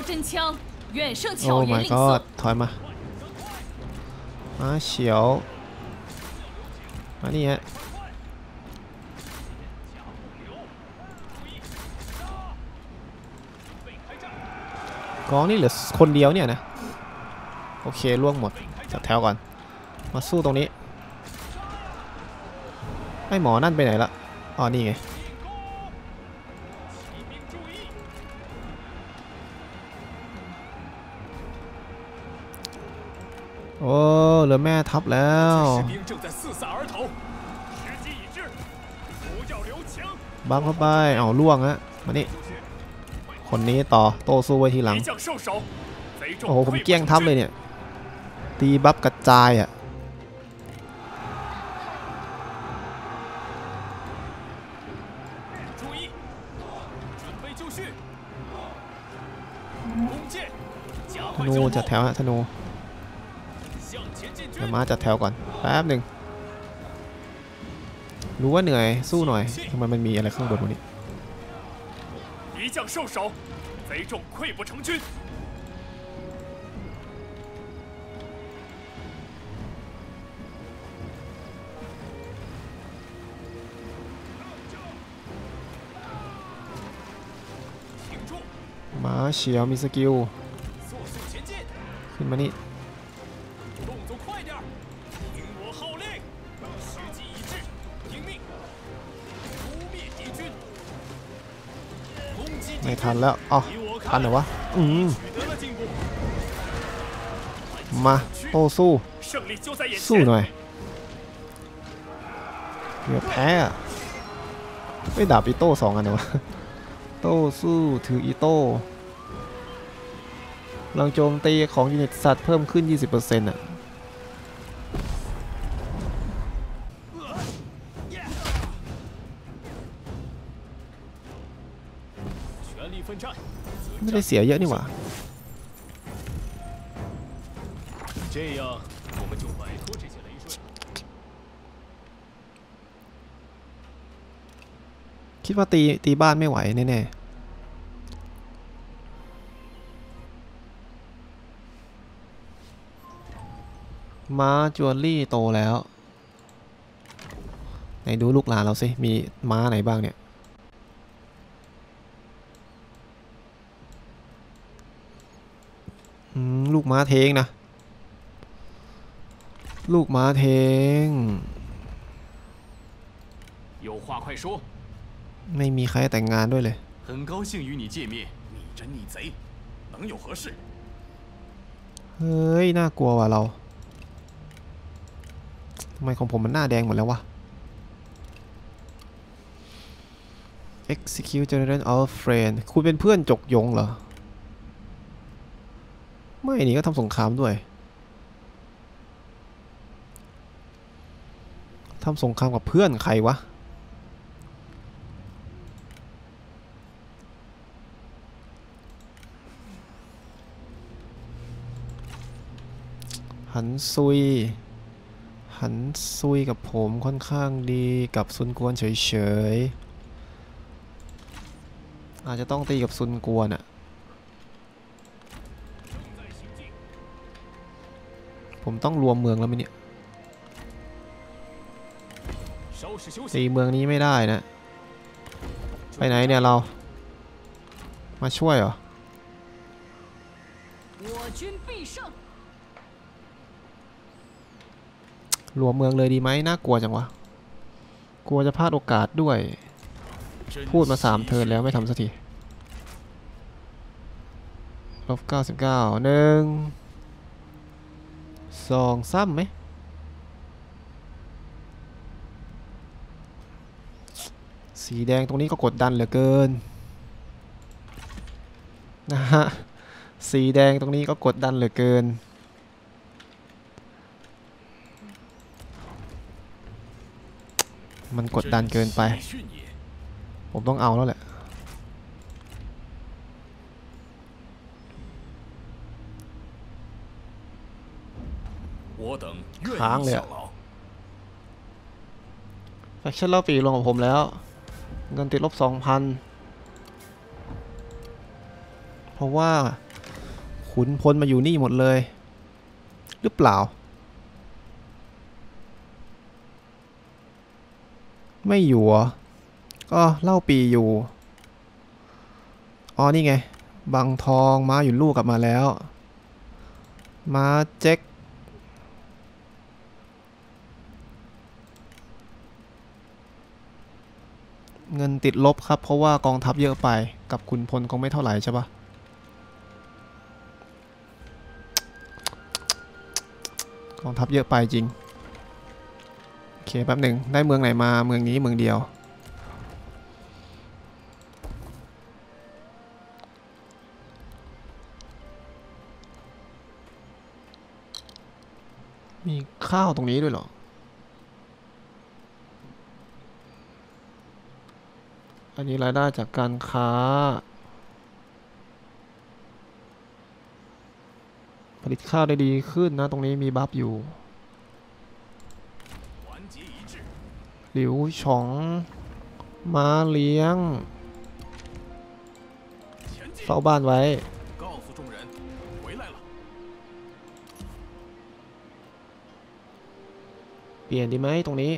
勇气可嘉，但难免一死。真刀真枪， 愿胜 โอ้ 巧言 my 令 god 色。 ถอยมามาเฉียว มานี่ฮะ กองนี่เหลือคนเดียวเนี่ยนะ โอเคล่วงหมดจัดแถวก่อน มาสู้ตรงนี้ ไม่หมอนั่นไปไหนละอ๋อนี่ไง โอ้เหลือแม่ทับแล้วบังเข้าไปเอาล่วงฮะมานี่คนนี้ต่อโต้สู้ไว้ทีหลังโอ้โหผมเกี้ยงทับเลยเนี่ยตีบัฟกระจายอะธนูจัดแถวฮะธนูี๋ยวมาจัดแถวก่อนแป๊บหนึ่งรู้ว่าเหนื่อยสู้หน่อยทำไมมันมีอะไรข้างบนวันนี้มาเฉียวมีสกิล ขึ้นมานี่ ไม่ทันแล้วอ๋อทันเหรอวะ อืมมาโต้สู้ สู้หน่อยเกือบแพ้ไม่ดาบอิโต้สองอันเหรอโต้สู้ถืออีโต้พลังโจมตีของ unit สัตว์เพิ่มขึ้น 20%อะ ได้เสียเยอะนี่หว่าคิดว่าตีตีบ้านไม่ไหวแน่ๆม้าจัวลี่โตแล้ว ไหนดูลูกหลานเราสิ มีม้าไหนบ้างเนี่ย ลูกม้าเทงนะ ลูกม้าเทง ไม่มีใครแต่งงานด้วยเลยเฮ้ย น่ากลัวว่ะเราทำไมของผมมันหน้าแดงหมดแล้ววะ execute general of friend คุณเป็นเพื่อนจกยงเหรอ ไม่นี่ก็ทำสงครามด้วยทำสงครามกับเพื่อนใครวะ หันซุย หันซุยกับผมค่อนข้างดีกับซุนกวนเฉยๆ อาจจะต้องตีกับซุนกวนอะ ผมต้องรวมเมืองแล้วไหมเนี่ยตีเมืองนี้ไม่ได้นะ ไปไหนเนี่ยเรา มาช่วยเหรอรวมเมืองเลยดีไหมน่ากลัวจังวะ กลัวจะพลาดโอกาสด้วย พูดมาสามเทินแล้วไม่ทำสักทีลบเก้าสิบเก้าหนึ่ง สองซ้ำไหมสีแดงตรงนี้ก็กดดันเหลือเกินนะฮะสีแดงตรงนี้ก็กดดันเหลือเกิน มันกดดันเกินไป ผมต้องเอาแล้วแหละ 我等愿扛了意效劳。 แฟคชั่นเล่าปีลงกับผมแล้ว เงินติดลบสองพันเพราะว่า ขุนพลมาอยู่นี่หมดเลย หรือเปล่า ไม่อยู่เหรอก็เล่าปีอยู่ อ๋อ นี่ไง บางทองม้าอยู่ลูกกลับมาแล้ว ม้าเจ๊ก เงินติดลบครับ เพราะว่ากองทัพเยอะไปกับขุนพลคงไม่เท่าไหร่ใช่ปะกองทัพเยอะไปจริง โอเคแป๊บหนึ่งได้เมืองไหนมาเมืองนี้เมืองเดียว มีข้าวตรงนี้ด้วยเหรอ อันนี้รายได้จากการค้า ผลิตข้าวได้ดีขึ้นนะ ตรงนี้มีบัฟอยู่หลิวฉองมาเลี้ยงเฝ้าบ้านไว้เปลี่ยนดีไหมตรงนี้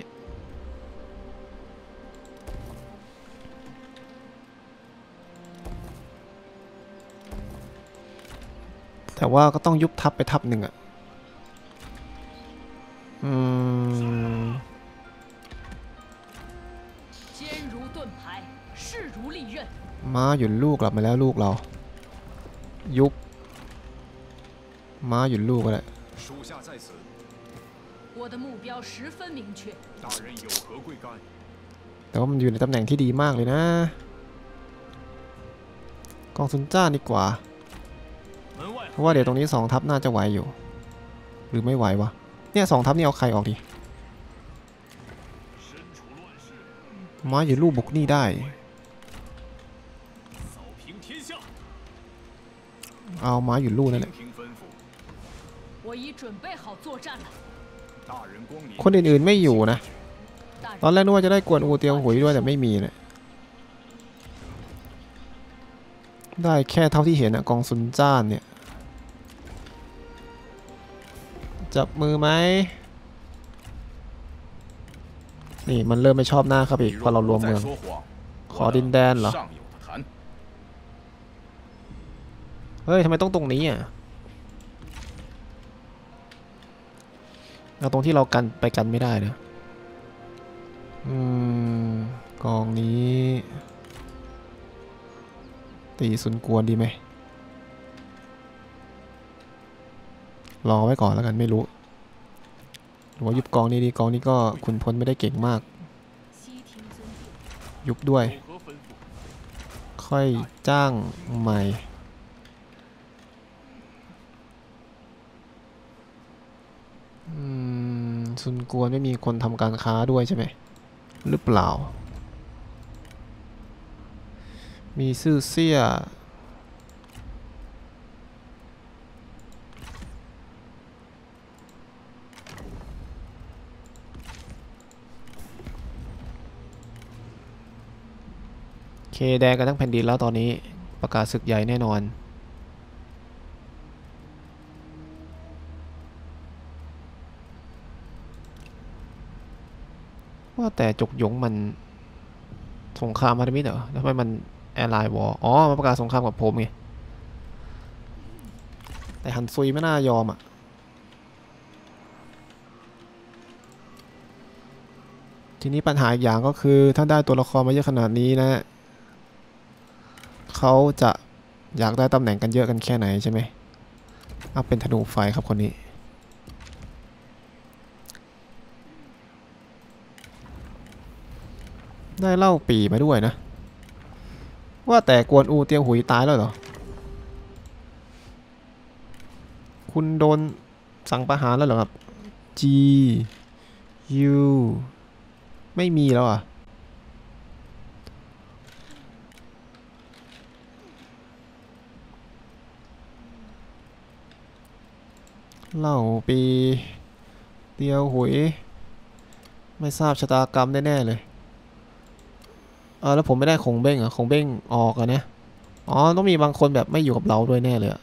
แต่ว่าก็ต้องยุบทับไปทับหนึ่งอะอืมม้าหยุดลูกกลับมาแล้วลูกเรา ยุบม้าหยุดลูกก็ได้แต่ว่ามันอยู่ในตำแหน่งที่ดีมากเลยนะ กองซุนจ้าดีกว่า พราะว่าเดี๋ยวตรงนี้2ทับน่าจะไหวอยู่ หรือไม่ไหววะ เนี่ยสองทับนี่เอาใครออกดีม้าอยู่ลูกบุกนี่ได้ เอาม้าอยู่ลูกนั่นแหละคนอื่นๆไม่อยู่นะ ตอนแรกนึกว่าจะได้กวนอูเตียวหุยด้วยแต่ไม่มีเนะได้แค่เท่าที่เห็นนะกองซุนจ้านเนี่ย จับมือไหมนี่มันเริ่มไม่ชอบหน้าครับอีกพอเรารวมเมือง ขอดินแดนเหรอ เฮ้ยทำไมต้องตรงนี้อะเอาตรงที่เรากันไปกันไม่ได้นะอืมกองนี้ ตีศูนกวนดีไหม รอไว้ก่อนแล้วกันไม่รู้หรือว่ายุบกองนี้ดีกองนี้ก็ขุนพลไม่ได้เก่งมาก ยุบด้วย ค่อยจ้างใหม่ซุนกวนไม่มีคนทำการค้าด้วยใช่ไหมหรือเปล่า มีซื่อเสี้ย เคแดงกันทั้งแผ่นดินแล้วตอนนี้ประกาศศึกใหญ่แน่นอน ว่าแต่จกหยงมันสงครามพันธมิตรเหรอแล้วทำไมมันแอร์ไลน์วออ๋อมาประกาศสงครามกับผมไง แต่ฮันซุยไม่น่ายอมอะทีนี้ปัญหาอีกอย่างก็คือถ้าได้ตัวละครมาเยอะขนาดนี้นะ เขาจะอยากได้ตำแหน่งกันเยอะกันแค่ไหนใช่ไหมเอาเป็นธนูไฟครับคนนี้ ได้เล่าปีมาด้วยนะ ว่าแต่กวนอูเตียวหุยตายแล้วเหรอ คุณโดนสั่งประหารแล้วเหรอครับ G U ไม่มีแล้วอะ เล่าปีเตียวหุย ไม่ทราบชะตากรรมแน่ๆเลยเออแล้วผมไม่ได้คงเบ้งอะคงเบ้งออกอะเนี่ยอ๋อต้องมีบางคนแบบไม่อยู่กับเราด้วยแน่เลยอะ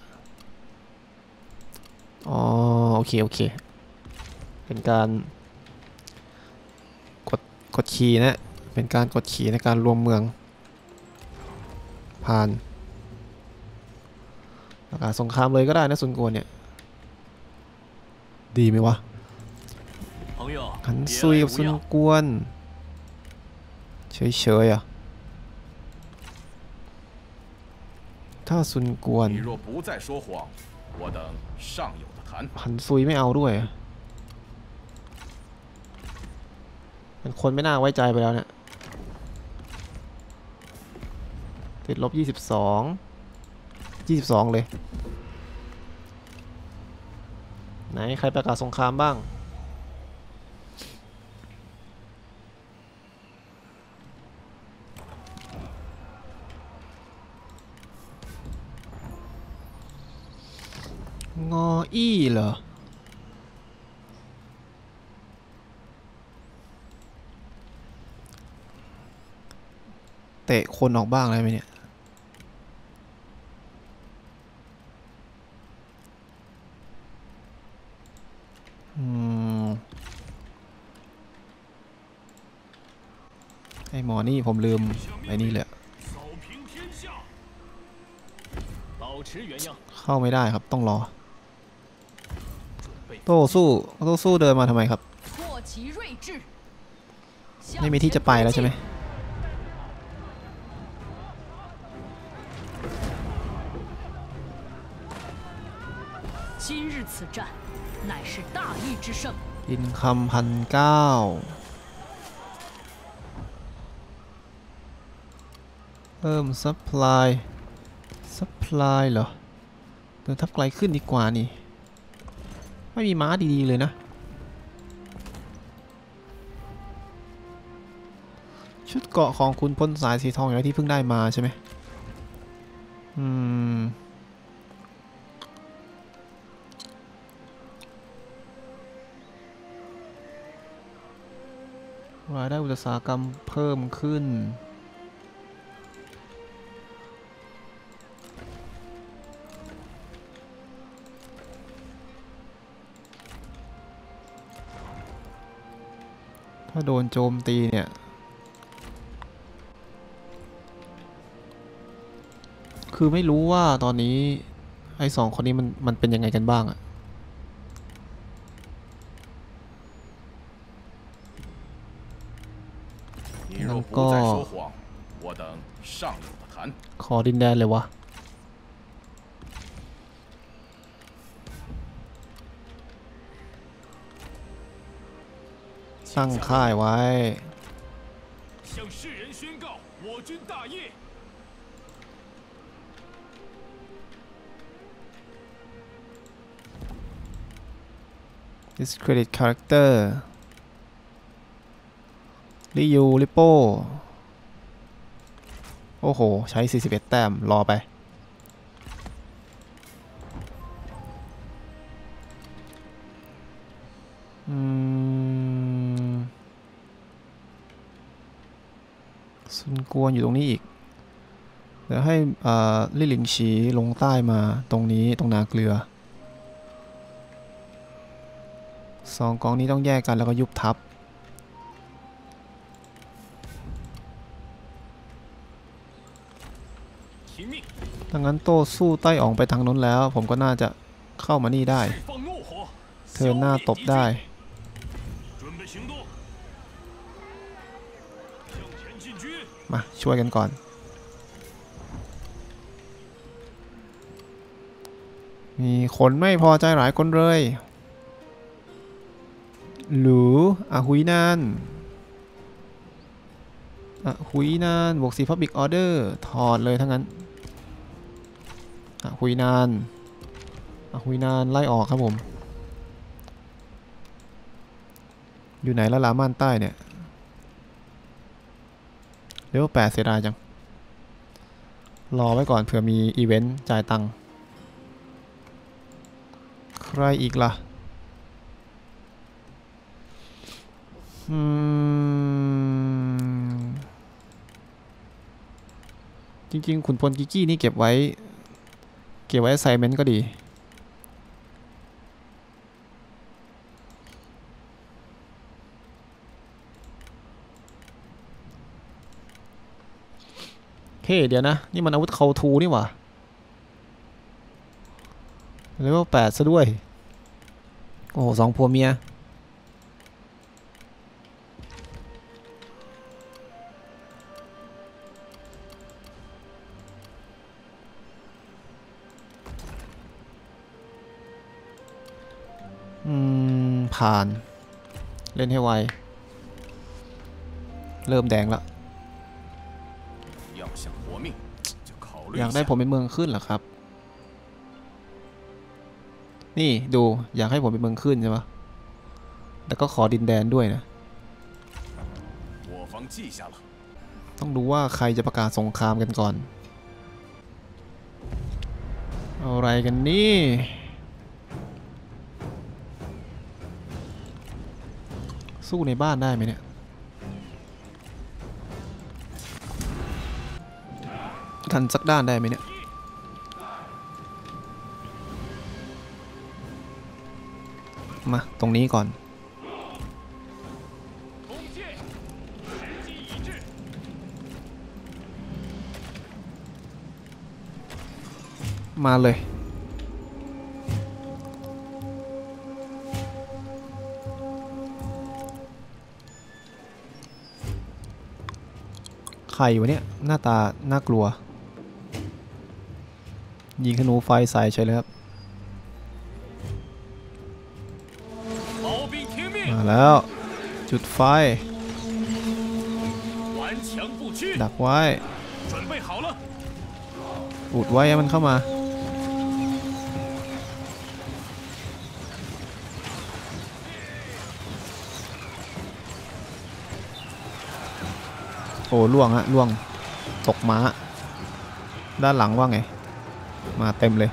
โอเคโอเค เป็นการกดกดขี่นะ เป็นการกดขี่ในการรวมเมือง ผ่านประกาศสงครามเลยก็ได้นะซุนกวนเนี่ย ดีไหมวะขันซุยกับซุนกวนเฉยเฉๆอะถ้าซุนกวนขันซุยไม่เอาด้วยเป็นคนไม่น่าไว้ใจไปแล้วเนี่ยติดลบ 22 22 เลย ไหนใครประกาศสงครามบ้าง งออี้เหรอ เตะคนออกบ้างได้ไหมเนี่ย อืม ไอ หมอนี่ผมลืม ไอ้นี่เลยอะ 扫平天下，保持原样。 เข้าไม่ได้ครับ ต้องรอ โต้สู้ โต้สู้เดินมาทำไมครับ 挫其锐志。向 ไม่มีที่จะไปแล้วใช่ไหม 今日此战，乃是大义之胜。 อินคัมพันเก้า เพิ่ม supply supply เหรอเดินทัพไกลขึ้นดีกว่านี่ ไม่มีม้าดีๆเลยนะ ชุดเกาะของคุณพลสายสีทองอย่างที่เพิ่งได้มาใช่ไหมอืมรายได้อุตสาหกรรมเพิ่มขึ้น ถ้าโดนโจมตีเนี่ย คือไม่รู้ว่าตอนนี้ ไอ้สองคนนี้มันมันเป็นยังไงกันบ้างอะแล้วก็ขอดินแดนเลยวะ ตั้งค่ายไว้ discredit character ลิยูลิโป้ โอ้โห ใช้ 41 แต้ม รอไป อืม ซุนกวนอยู่ตรงนี้อีก เดี๋ยวให้ลี่หลิงฉีลงใต้มาตรงนี้ตรงนาเกลือสองกองนี้ต้องแยกกันแล้วก็ยุบทับ ดังนั้นโต้สู้ใต้อ่องไปทางน้นแล้ว ผมก็น่าจะเข้ามานี่ได้ เธอหน้าตบได้ มาช่วยกันก่อน มีคนไม่พอใจหลายคนเลย หรูออาหุยนานอาหุยนานบวกสีพับบิกออเดอร์ถอดเลยทั้งนั้นอาหุยนานอาหุยนานไล่ออกครับผม อยู่ไหนล้วลาม่านใต้เนี่ย เรียวแปดเสียดายจัง รอไว้ก่อนเผื่อมีอีเวนต์จ่ายตังค์ ใครอีกล่ะ อืม จริง ๆ ขุนพลกิกกี้นี่เก็บไว้ เก็บไว้ไซเมนต์ก็ดี ฮ้เดี๋ยวนะ นี่มันอาวุธเขาทูนี่หว่าเลเวลแปดซะด้วย โอ้โหสองผัวเมีย อืม ผ่าน เล่นให้ไว เริ่มแดงแล้ว อยากได้ผมเป็นเมืองขึ้นเหรอครับ นี่ดูอยากให้ผมเป็นเมืองขึ้นใช่ไหมแล้วก็ขอดินแดนด้วยนะต้องดูว่าใครจะประกาศสงครามกันก่อน อะไรกันนี่สู้ในบ้านได้ไหมเนี่ย ทันสักด้านได้ไหมเนี่ยมาตรงนี้ก่อน มาเลยใครวะเนี่ย หน้าตาน่ากลัว ยิงขนูไฟใส่ใช่เลยครับมาแล้ว จุดไฟ ดักไว้อุดไว้ให้มันเข้ามาโอ้ล่วงฮะล่วง ตกม้า ด้านหลังว่าไง มาเต็มเลย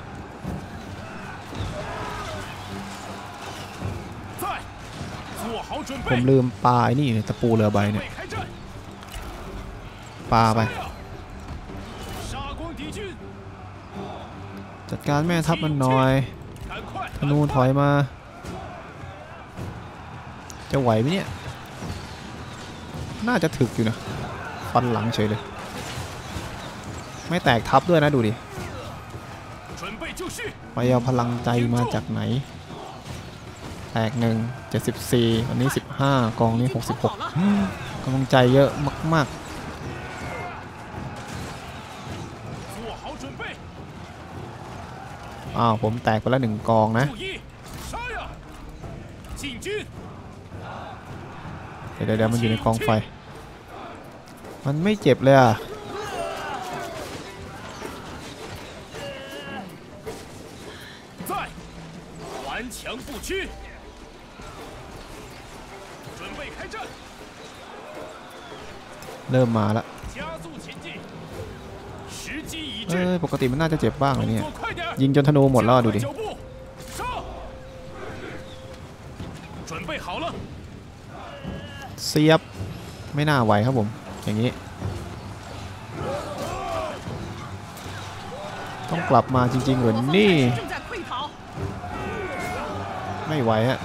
ผมลืมปลาไอ้นี่ตะปูเรือใบเนี่ยปลาไป จัดการแม่ทัพมันหน่อยธนูถอยมา จะไหวไหมเนี่ย น่าจะถึกอยู่นะ ฟันหลังเฉยเลย ไม่แตกทับด้วยนะดูดิ ไปเอาพลังใจมาจากไหน แตกหนึ่งเจ็ดสิบสี่อันนี้สิบห้ากองนี้หกสิบหกกำลังใจเยอะมาก ๆอ้าผมแตกไปแล้วหนึ่งกองนะ เดี๋ยวเดี๋ยวมันอยู่ในกองไฟ มันไม่เจ็บเลยอะ เริ่มมาละเอ้ยปกติมันน่าจะเจ็บบ้างเลยเนี่ย ยิงจนธนูหมดแล้วดูดิเสียบไม่น่าไหวครับผม อย่างนี้ ต้องกลับมาจริงๆเหมือนนี่ ไม่ไหวฮะ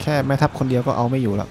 แค่แม่ทัพคนเดียวก็เอาไม่อยู่แล้ว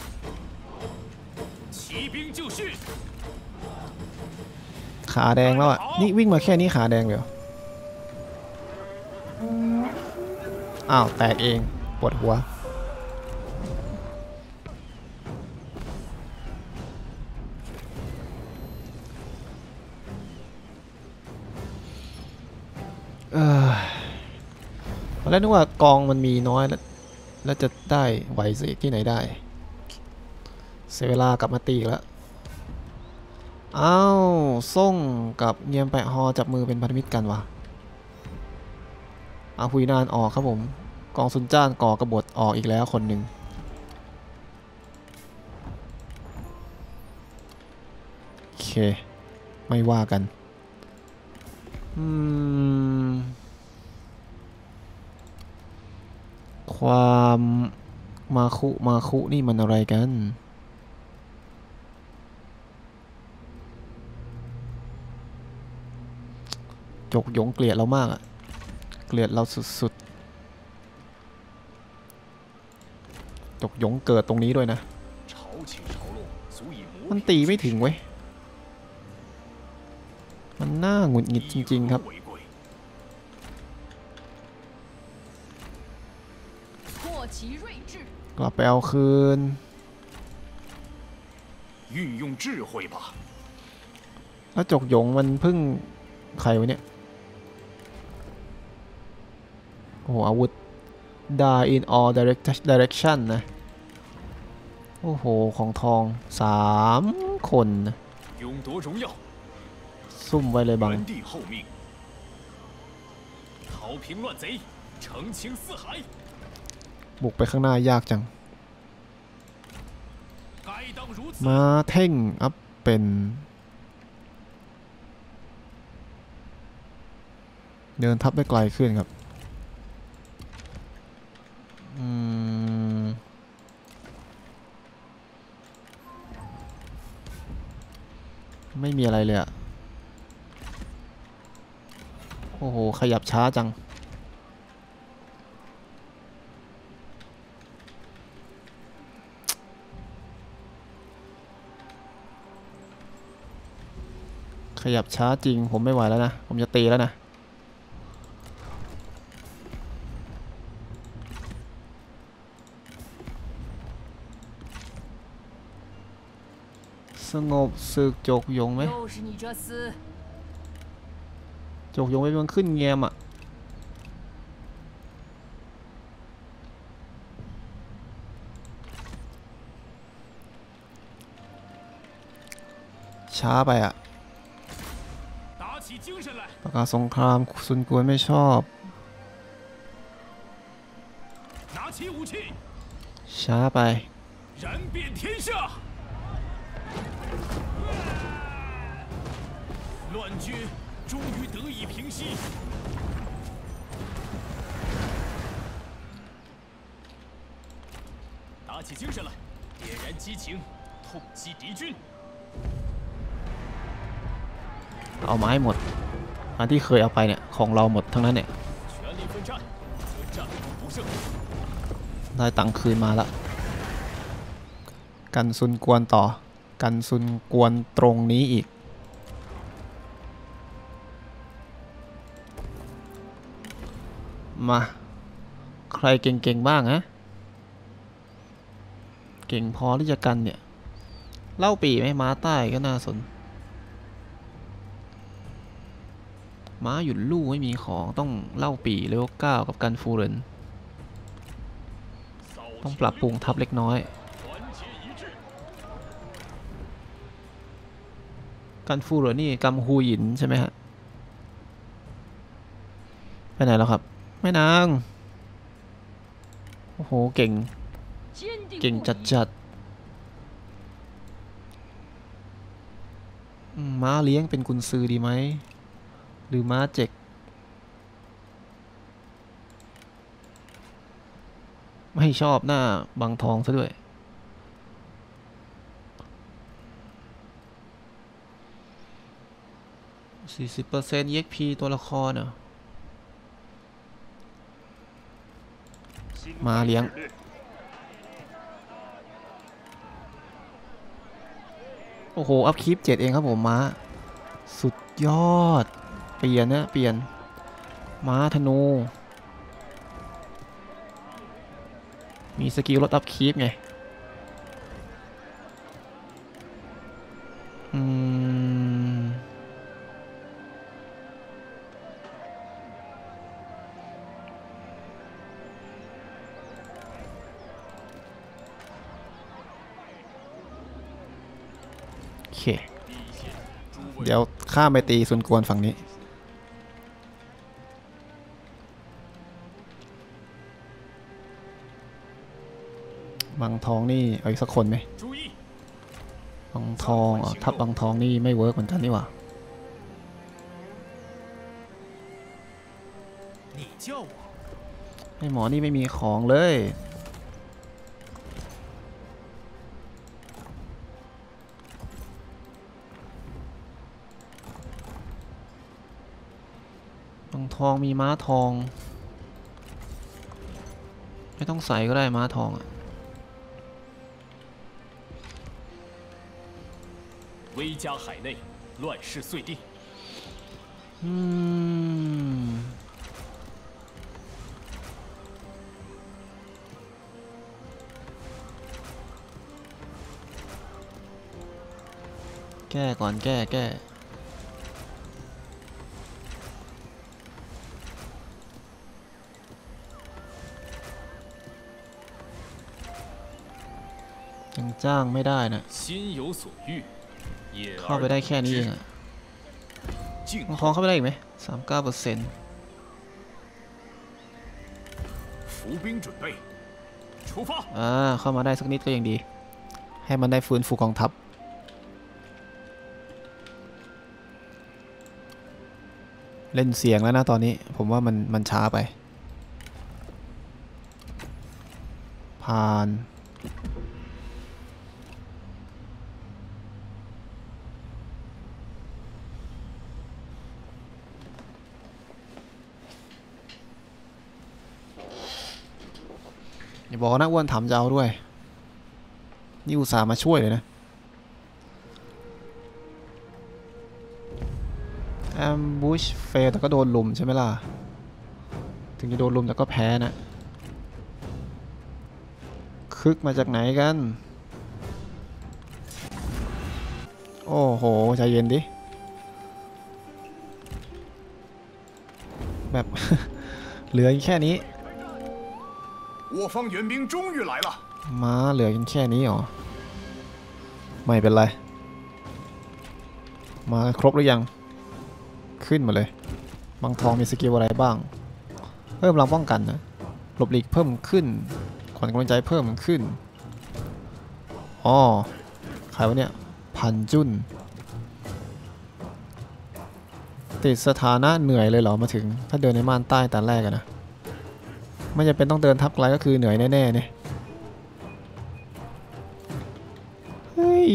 ขาแดงแล้วอะ นี่วิ่งมาแค่นี้ขาแดงเลยเหรออ้าว แตกเอง ปวดหัว เออตอนแรกนึกว่ากองมันมีน้อยแล้วแล้วจะได้ไหวสิที่ไหนได้ เสียเวลากลับมาตีแล้ว อ้าวส่งกับเงียมแปะฮอจับมือเป็นพันธมิตรกันวะอาหุยนานออกครับผม กองซุนจ้านก่อกระบฏออกอีกแล้วคนหนึ่งโอเค ไม่ว่ากัน อืม ความมาคุมาคุนี่มันอะไรกัน จกยงเกลียดเรามากอะเกลียดเราสุดๆจกยงเกิดตรงนี้ด้วยนะ มันตีไม่ถึงเว้ย มันน่าหงุดหงิดจริง ๆ ครับกลับไปเอาคืนแล้วจกยงมันพึ่งใครวะเนี่ย โอ้โหอาวุธ die in all direct direction นะ โอ้โห ของทองสามคนซุ่มไว้เลยบังบุกไปข้างหน้ายากจัง มาเท่งอัพเป็นเดินทับได้ไกลขึ้นครับ ไม่มีอะไรเลยอะโอ้โห ขยับช้าจัง ขยับช้าจริงผมไม่ไหวแล้วนะ ผมจะตีแล้วนะ สงบสึกจกยงไหมจกยงไปมันขึ้นแงมอะช้าไปอะประกาศสงครามซุนกวนไม่ชอบ ช้าไป เอาไม้หมดอันที่เคยเอาไปเนี่ยของเราหมดทั้งนั้นเนี่ยได้ตังค์คืนมาละกันซุนกวนต่อ กันซุนกวนตรงนี้อีก มา ใครเก่งๆบ้างฮะเก่งพอที่จะกันเนี่ย เล่าปีไม่มาใต้ก็น่าสน ม้าหยุดลู่ไม่มีของต้องเล่าปีเลเวลเก้ากับการฟูเรนต้องปรับปรุงทับเล็กน้อย การฟูเรนนี่กำฮูหยินใช่ไหมฮะ ไปไหนแล้วครับแม่นาง โอ้โห เก่ง เก่งจัดจัดม้าเลี้ยงเป็นกุนซือดีไหม หรือม้าเจ็กไม่ชอบหน้าบางทองซะด้วย 40% EXP ตัวละครเหรอม้าเลี้ยง โอ้โห upkeep เจ็ดเองครับผม ม้า สุดยอด เปลี่ยนนะเปลี่ยน ม้าธนู มี skill ลด upkeep ไง อืม โอเค เดี๋ยวข้ามไปตีซุนกวนฝั่งนี้ บางทองนี่เอาอีกสักคนไหมบางทองทับบางทองนี่ไม่เวิร์กเหมือนกันนี่หว่าไอหมอนี่ไม่มีของเลยบางทองมีม้าทอง ไม่ต้องใส่ก็ได้ม้าทองอะ 威加海内，乱世遂定。 อืม แก้ก่อนแก้แก้ ยังจ้างไม่ได้นะ 心有所欲，也 เข้าไปได้แค่นี้เองะมังคองเข้าไปได้อีกไหมสามเก้าเปอร์เซ็นต์อ่าเข้ามาได้สักนิดก็ยังดี ให้มันได้ฟื้นฟูกองทัพเล่นเสียงแล้วนะตอนนี้ผมว่ามันมันช้าไป ผ่าน อย่าบอกนะอ้วนถามจะเอาด้วย นี่อุตส่าห์มาช่วยเลยนะแอมบูชเฟลแต่ก็โดนลุมใช่ไหมล่ะ ถึงจะโดนลุมแต่ก็แพ้นะคึกมาจากไหนกัน โอ้โห ใจเย็นดิ แบบ เหลือแค่นี้ 我方援兵终于来了。 ม้าเหลือกันแค่นี้เหรอ ไม่เป็นไร มากันครบหรือยัง ขึ้นมาเลย บางทองมีสกิลอะไรบ้าง เพิ่มพลังป้องกันนะ หลบหลีกเพิ่มขึ้น ขวัญกำลังใจเพิ่มขึ้น อ๋อ ใครวะเนี่ย พันจุน ติดสถานะเหนื่อยเลยเหรอมาถึง ถ้าเดินในม่านใต้แต่แรกอะนะ ไม่จำเป็นต้องเดินทับไกลก็คือเหนื่อยแน่ๆเนี่ยเฮ้ย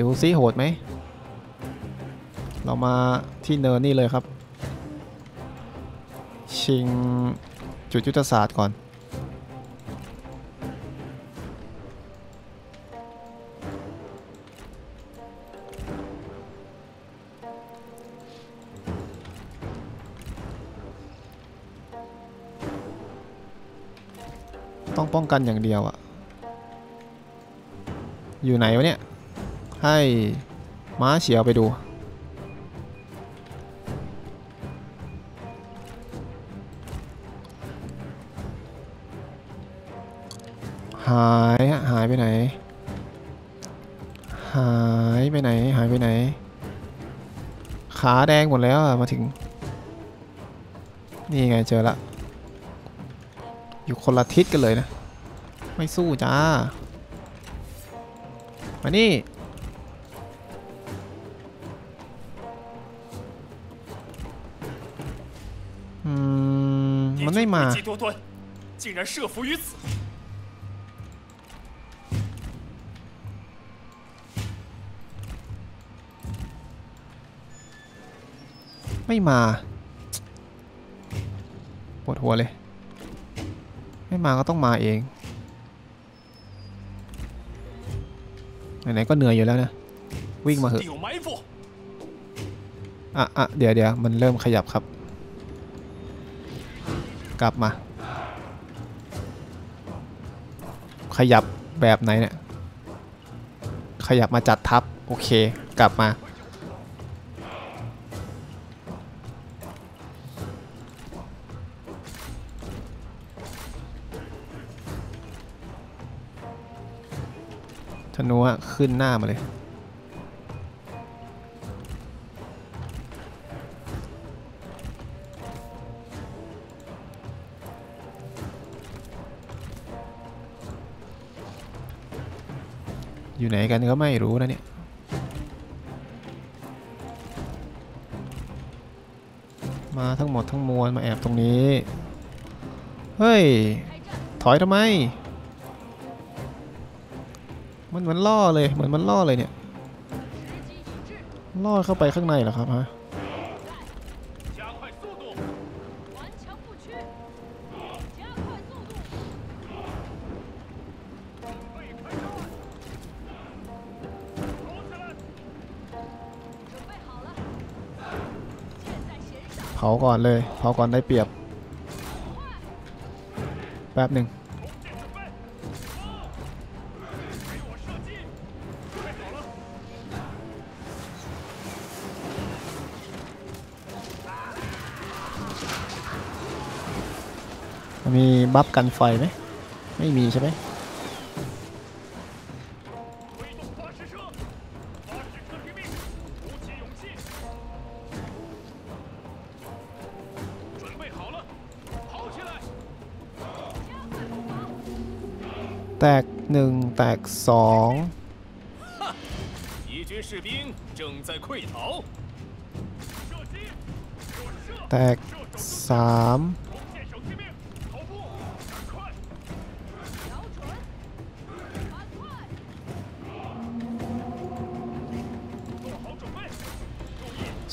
ดูซิโหดไหม เรามาที่เนินนี่เลยครับ ชิงจุดยุทธศาสตร์ก่อนต้องป้องกันอย่างเดียวอะอยู่ไหนวะเนี่ย ให้ม้าเฉียวไปดู หายหายไปไหน หายไปไหน หายไปไหน ขาแดงหมดแล้วมาถึง นี่ไงเจอละ อยู่คนละทิศกันเลยนะ ไม่สู้จ้า มานี่อืม敌มันไม่มา ไม่มาปวดหัวเลย ไม่มาก็ต้องมาเองไหนๆก็เหนื่อยอยู่แล้วนะ วิ่งมาเถอะอะอะเดี๋ยวเดี๋ยวมันเริ่มขยับครับ กลับมา ขยับแบบไหนเนี่ยขยับมาจัดทับ โอเค กลับมา นูอะขึ้นหน้ามาเลย อยู่ไหนกันก็ไม่รู้นะเนี่ยมาทั้งหมดทั้งมวลมาแอบตรงนี้ เฮ้ย ถอยทำไม มันล่อเลยเหมือนมันล่อเลยเนี่ยล่อเข้าไปข้างในเหรอครับฮะเผาก่อนเลยเผาก่อนได้เปรียบแป๊บหนึ่ง บัฟกันไฟไหมไม่มีใช่ไหมแตกหนึ่งแตกสองแตกสาม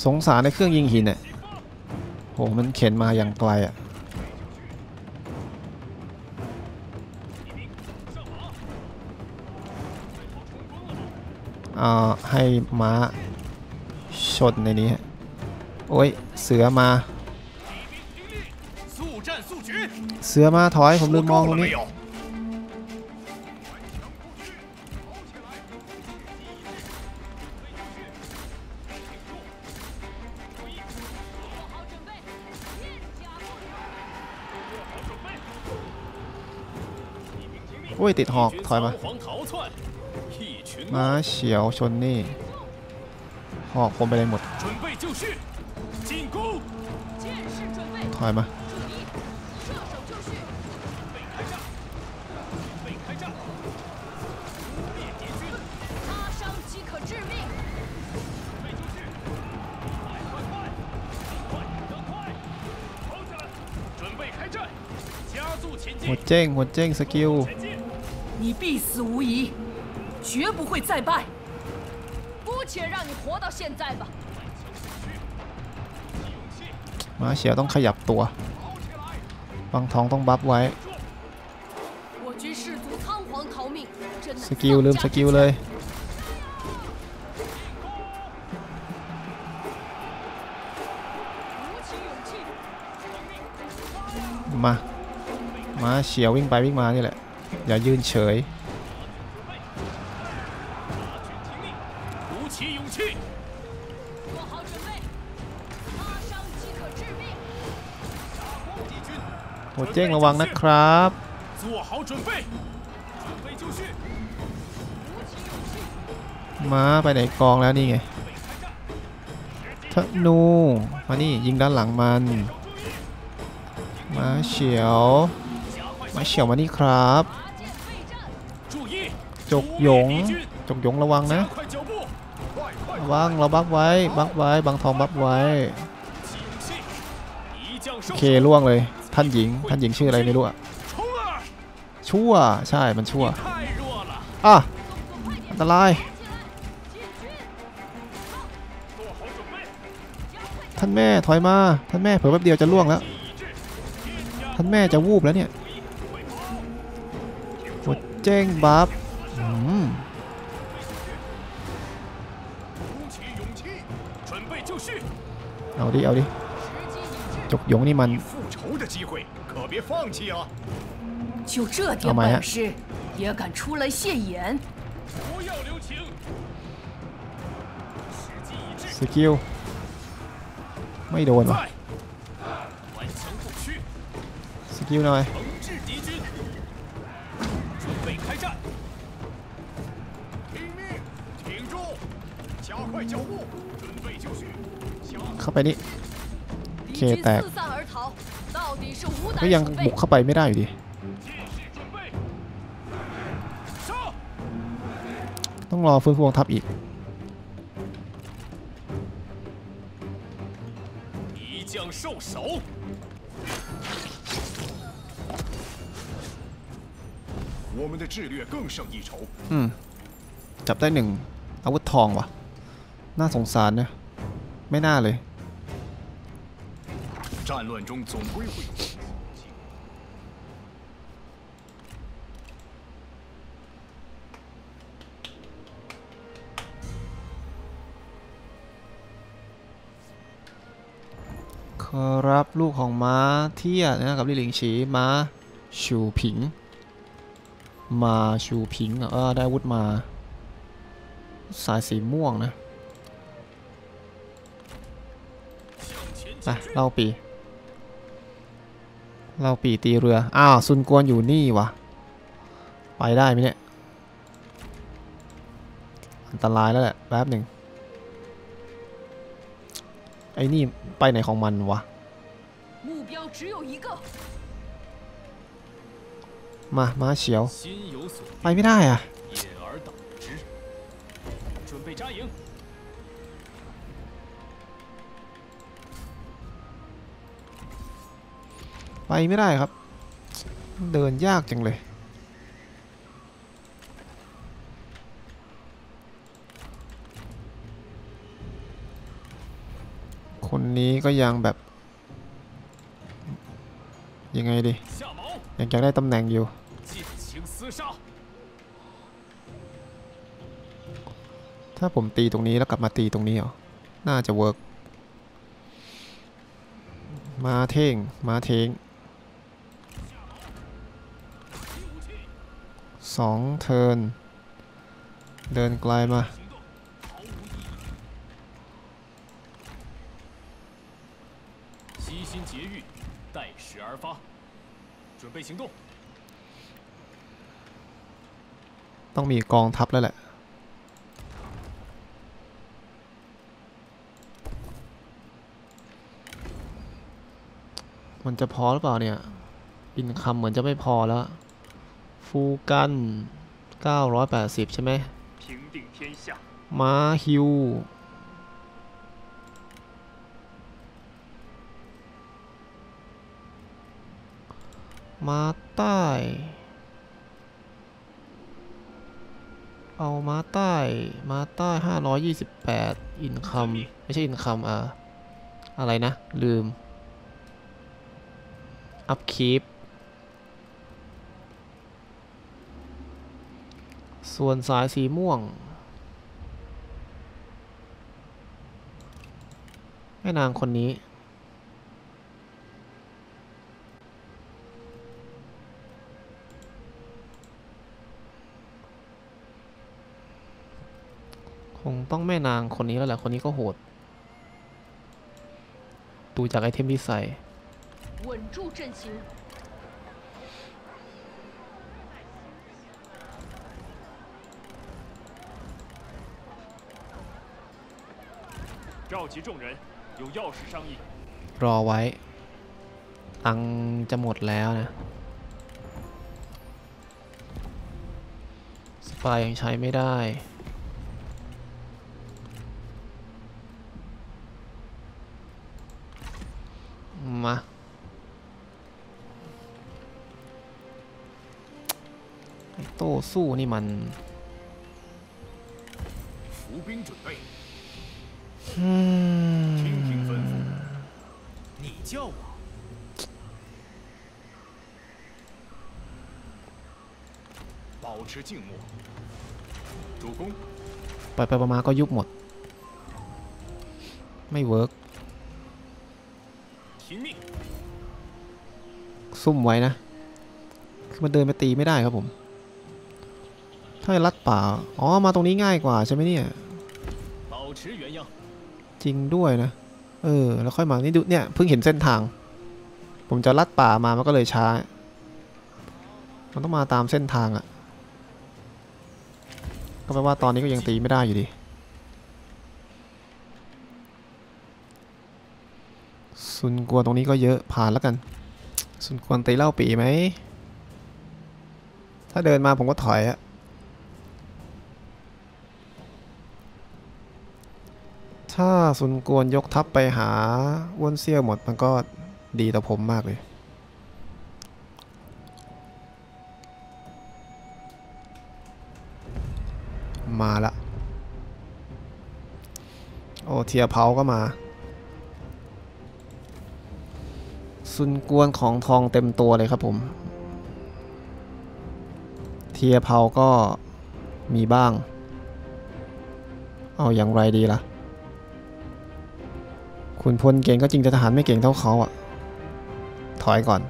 สงสารในเครื่องยิงหินเนี่ยโหมันเข็นมาอย่างไกลอะอ่าให้ม้าชนในนี้ โอ้ย เสือมา เสือมาถอย ผมลืมมองตรงนี้ ติดหอกถอยมาม้าเฉียวชนนี่หอกคมไปเลยหมดถอยมาหัวเจ้งหัวเจ้งสกิล 你必死无疑，绝不会再败。姑且让你活到现在吧。勇气！ ม้าเฉียวต้องขยับตัว บางทองต้องบัฟไว้ 我军士卒仓皇逃命，真乃 สกิลลืม 丧 ส 家之 กิล 犬 เลย 鼓起勇气， มา ม้าเฉียววิ่งไปวิ่งมานี่แหละ อย่ายืนเฉย โหเจ้งระวังนะครับมาไปไหนกองแล้วนี่ไงธนูมานี่ยิงด้านหลังมัน มาเฉียว มาเฉียวมานี่ครับ จกหยงจกหยงระวังนะระวังเราบักไว้บักไว้บางทองบักไว้เคล่วงเลยท่านหญิงท่านหญิงชื่ออะไรไม่รู้อะชั่วใช่มันชั่วอะอันตรายท่านแม่ถอยมาท่านแม่เผื่อแป๊บเดียวจะล่วงแล้วท่านแม่จะวูบแล้วเนี่ยหมดเจ้งบัฟ 好的要的就勇你们复仇的机会可别放弃啊。就这点本事也敢出来现眼不要留情。thankyou 没得问完 này. 开战。命挺住。加快脚步。 เข้าไปนี่เคแตกก็ยังบุกเข้าไปไม่ได้อยู่ดี ต้องรอฟื้นฟูกองทัพอีกอืมจับได้หนึ่งอาวุธทองวะน่าสงสารเนี่ย ไม่น่าเลย 战乱中总归会有。 ครับลูกของม้าเทียนะกับลี่หลิงฉีม้าชูผิง มาชูผิงเหรอเออได้อาวุธมา สายสีม่วงนะ 向前 ไป 进军。 เล่าปี เราปีตีเรือ อ้าวซุนกวนอยู่นี่วะไปได้ไหมเนี่ย อันตรายแล้วแหละแป๊บหนึ่งไอ้นี่ไปไหนของมันวะ มามาเฉียว ไปไม่ได้อะ ไปไม่ได้ครับ เดินยากจังเลย คนนี้ก็ยังแบบ ยังไงดี ยังอยากได้ตำแหน่งอยู่ถ้าผมตีตรงนี้แล้วกลับมาตีตรงนี้เหรอ น่าจะเวิร์ก มาเท่ง มาเท่ง 2 เทิร์น เดินไกลมา ต้องมีกองทัพแล้วแหละมันจะพอหรือเปล่าเนี่ย บินคำเหมือนจะไม่พอแล้ว ฟูกัน 980 ใช่ไหมม้าฮิวม้าใต้ เอาม้าใต้ ม้าใต้ 528 อินคัม ไม่ใช่อินคัมอะอะไรนะ ลืม อัพคีป ส่วนสายสีม่วง แม่นางคนนี้ คงต้องแม่นางคนนี้แล้วแหละ คนนี้ก็โหด ดูจากไอเทมที่ใส่ 稳住阵型。 召集众人，有要事商议。 รอไว้ ตังค์จะหมดแล้วนะ สปายยังใช้ไม่ได้ มาไอ้โต้สู้นี่มัน 伏兵准备， อื ม 听听吩咐。你叫我？保持静默。主公， ไปไปๆมาๆก็ยุบหมด ไม่เวิร์ก 听命。 ซุ่มไว้นะ คือมันเดินไปตีไม่ได้ครับผม ถ้าจะลัดป่า อ๋อ มาตรงนี้ง่ายกว่าใช่ไหมเนี่ย 保持原样。 จริงด้วยนะ เออ แล้วค่อยมานี่ดูเนี่ยเพิ่งเห็นเส้นทาง ผมจะลัดป่ามามันก็เลยช้า มันต้องมาตามเส้นทางอะ่ะ ก็แปลว่าตอนนี้ก็ยังตีไม่ได้อยู่ดี ซุนกวนตรงนี้ก็เยอะผ่านแล้วกัน ซุนกวนตีเล่าปีไหม ถ้าเดินมาผมก็ถอยอะ ถ้าซุนกวนยกทัพไปหาอ้วนเซี่ยวหมดมันก็ดีต่อผมมากเลย มาละ โอเทียเผาก็มา ซุนกวนของทองเต็มตัวเลยครับผม เทียเผาก็มีบ้าง เอาอย่างไรดีล่ะ คุณพลเก่งก็จริงแต่ทหารไม่เก่งเท่าเขาอะถอยก่อน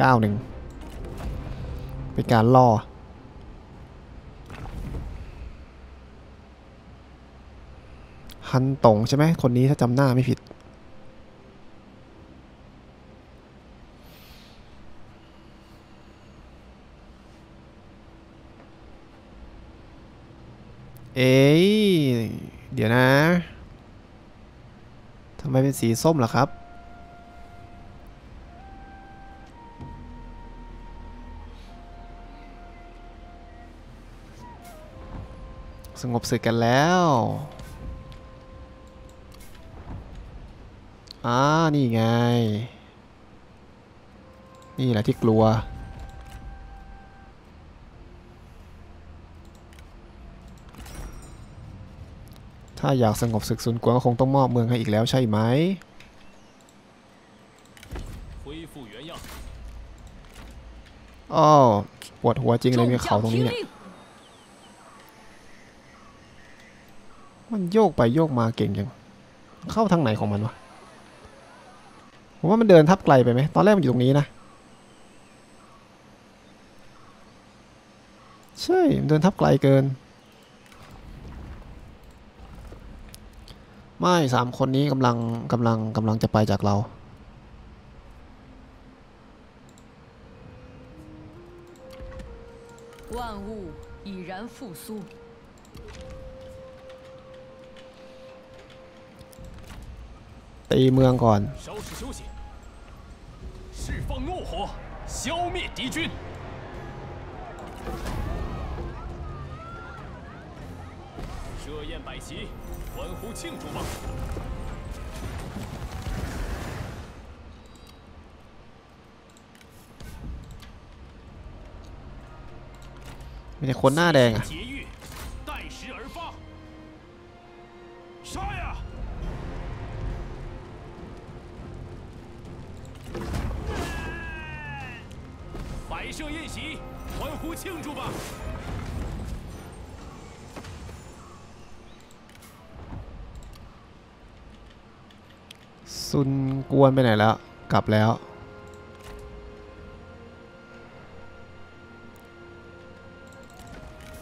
ก้าวหนึ่งเป็นการล่อ ฮันตงใช่ไหมคนนี้ถ้าจำหน้าไม่ผิด เอ้ยเดี๋ยวนะำไมเป็นสีส้มล่ะครับ สงบศึกกันแล้ว อ่า นี่ไง นี่แหละที่กลัว ถ้าอยากสงบศึกซุนกวนก็คงต้องมอบเมืองให้อีกแล้วใช่ไหมอ๋อปวดหัวจริงเลยมีเขาตรงนี้เนี่ย มันโยกไปโยกมาเก่งจัง เข้าทางไหนของมันวะ ผมว่ามันเดินทับไกลไปไหม ตอนแรกมันอยู่ตรงนี้นะ ใช่ เดินทับไกลเกิน ไม่สามคนนี้กำลังกำลังกำลังจะไปจากเรา 万物已然复苏。 ตีเมืองก่อน 稍事休息，释放怒火，消灭敌军。 设宴摆席，欢呼庆祝吧。你混哪的？劫狱，待时而发。杀呀！摆设宴席，欢呼庆祝吧。 ซุนกวนไปไหนแล้ว กลับแล้ว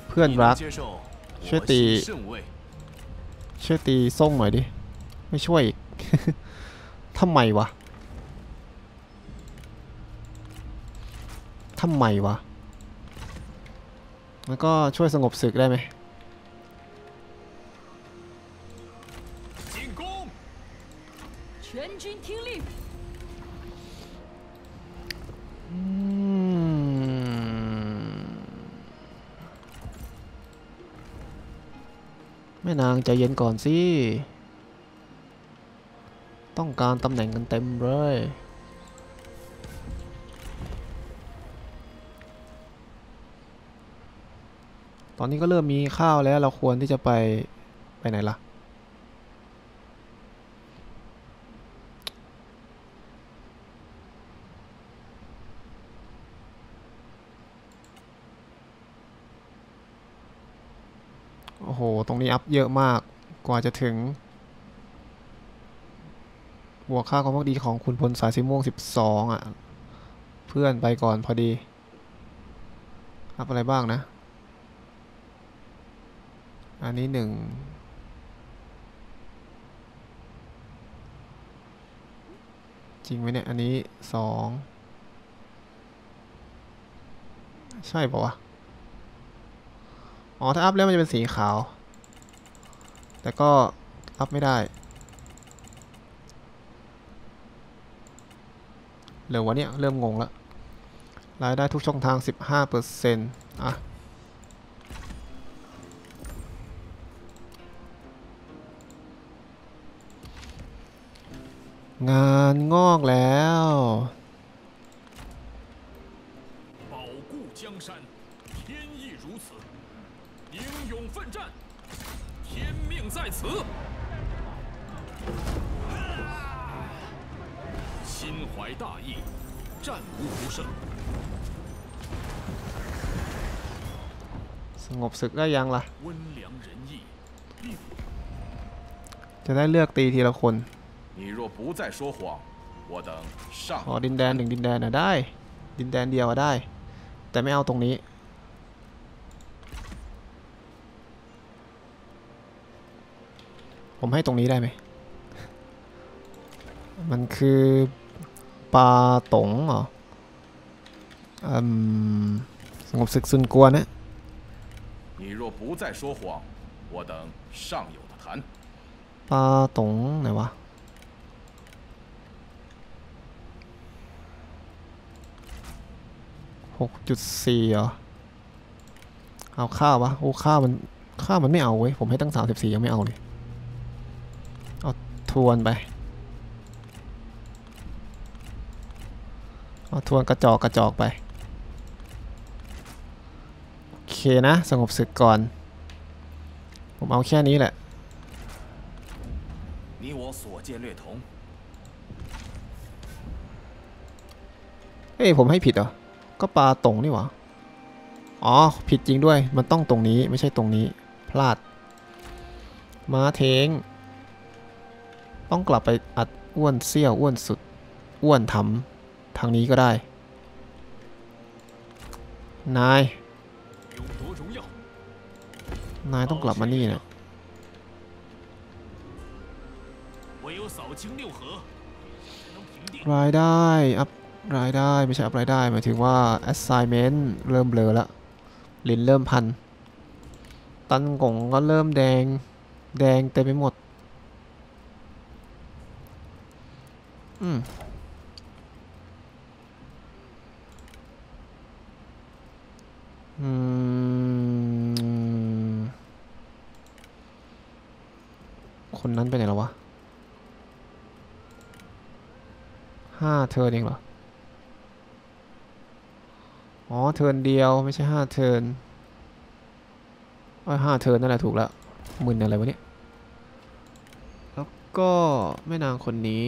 เพื่อนรัก ช่วยตี ช่วยตีส่งหน่อยดิ ไม่ช่วยอีกทำไมวะทำไมวะ แล้วก็ช่วยสงบศึกได้ไหม แม่นางใจเย็นก่อนสิ ต้องการตำแหน่งกันเต็มเลย ตอนนี้ก็เริ่มมีข้าวแล้วเราควรที่จะไปไปไหนล่ะ โอ้โห ตรงนี้อัพเยอะมากกว่าจะถึง บวกค่าความพักดีของคุณพลสายสีม่วง 12 อะ เพื่อนไปก่อนพอดี อัพอะไรบ้างนะ อันนี้หนึ่งจริงไหมเนี่ย อันนี้สองใช่ปะวะ อ๋อ ถ้าอัพแล้วมันจะเป็นสีขาว แต่ก็อัพไม่ได้เร็ววะเนี่ย เริ่มงงแล้ว รายได้ทุกช่องทาง 15เปอร์เซ็นต์อะงานงอกแล้ว 命在此。心怀大义，战无不胜。 สงบศึกได้ยังล่ะ 温良仁义，并 จะได้เลือกตีทีละคน 你若不再说谎，我等上 ขอดินแดนหนึ่งดินแดนนะได้ ดินแดนเดียวอะได้ แต่ไม่เอาตรงนี้ ผมให้ตรงนี้ได้ไหม มันคือปลาตงเหรออืมสงบศึกซุนกวนนะ 你若不再说谎，我等尚有的谈。 ปลาตงไหนวะ หกจุดสี่เหรอ เอาข้าววะโอ้ข้าวมันข้าวมันไม่เอาเว้ย ผมให้ตั้งสามสิบสี่ยังไม่เอาเลย เอา ทวนไปเอาทวนกระจอกกระจอกไปโอเคนะสงบศึกก่อน ผมเอาแค่นี้แหละเอ้ยผมให้ผิดเหรอ ก็ปลาตรงนี่หว่าอ๋อ ผิดจริงด้วย มันต้องตรงนี้ไม่ใช่ตรงนี้ พลาด มาเทง ต้องกลับไปอัดอ้วนเสี้ยวอ้วนสุด อ้วนทำทางนี้ก็ได้ นาย นายต้องกลับมานี่นะรายได้อัพรายได้ไม่ใช่อัพรายได้หมายถึงว่า assignment เริ่มเบลอแล้วลินเริ่มพัน ตันกงก็เริ่มแดง แดงเต็มไปหมด อืมอืม คนนั้นไปไหนแล้ววะห้าเทิร์นเองเหรอ อ๋อ เทิร์นเดียวไม่ใช่ห้าเทิร์นว่าห้าเทิร์นนั่นแหละถูกแล้วมึนอะไรวะเนี่ย แล้วก็แม่นางคนนี้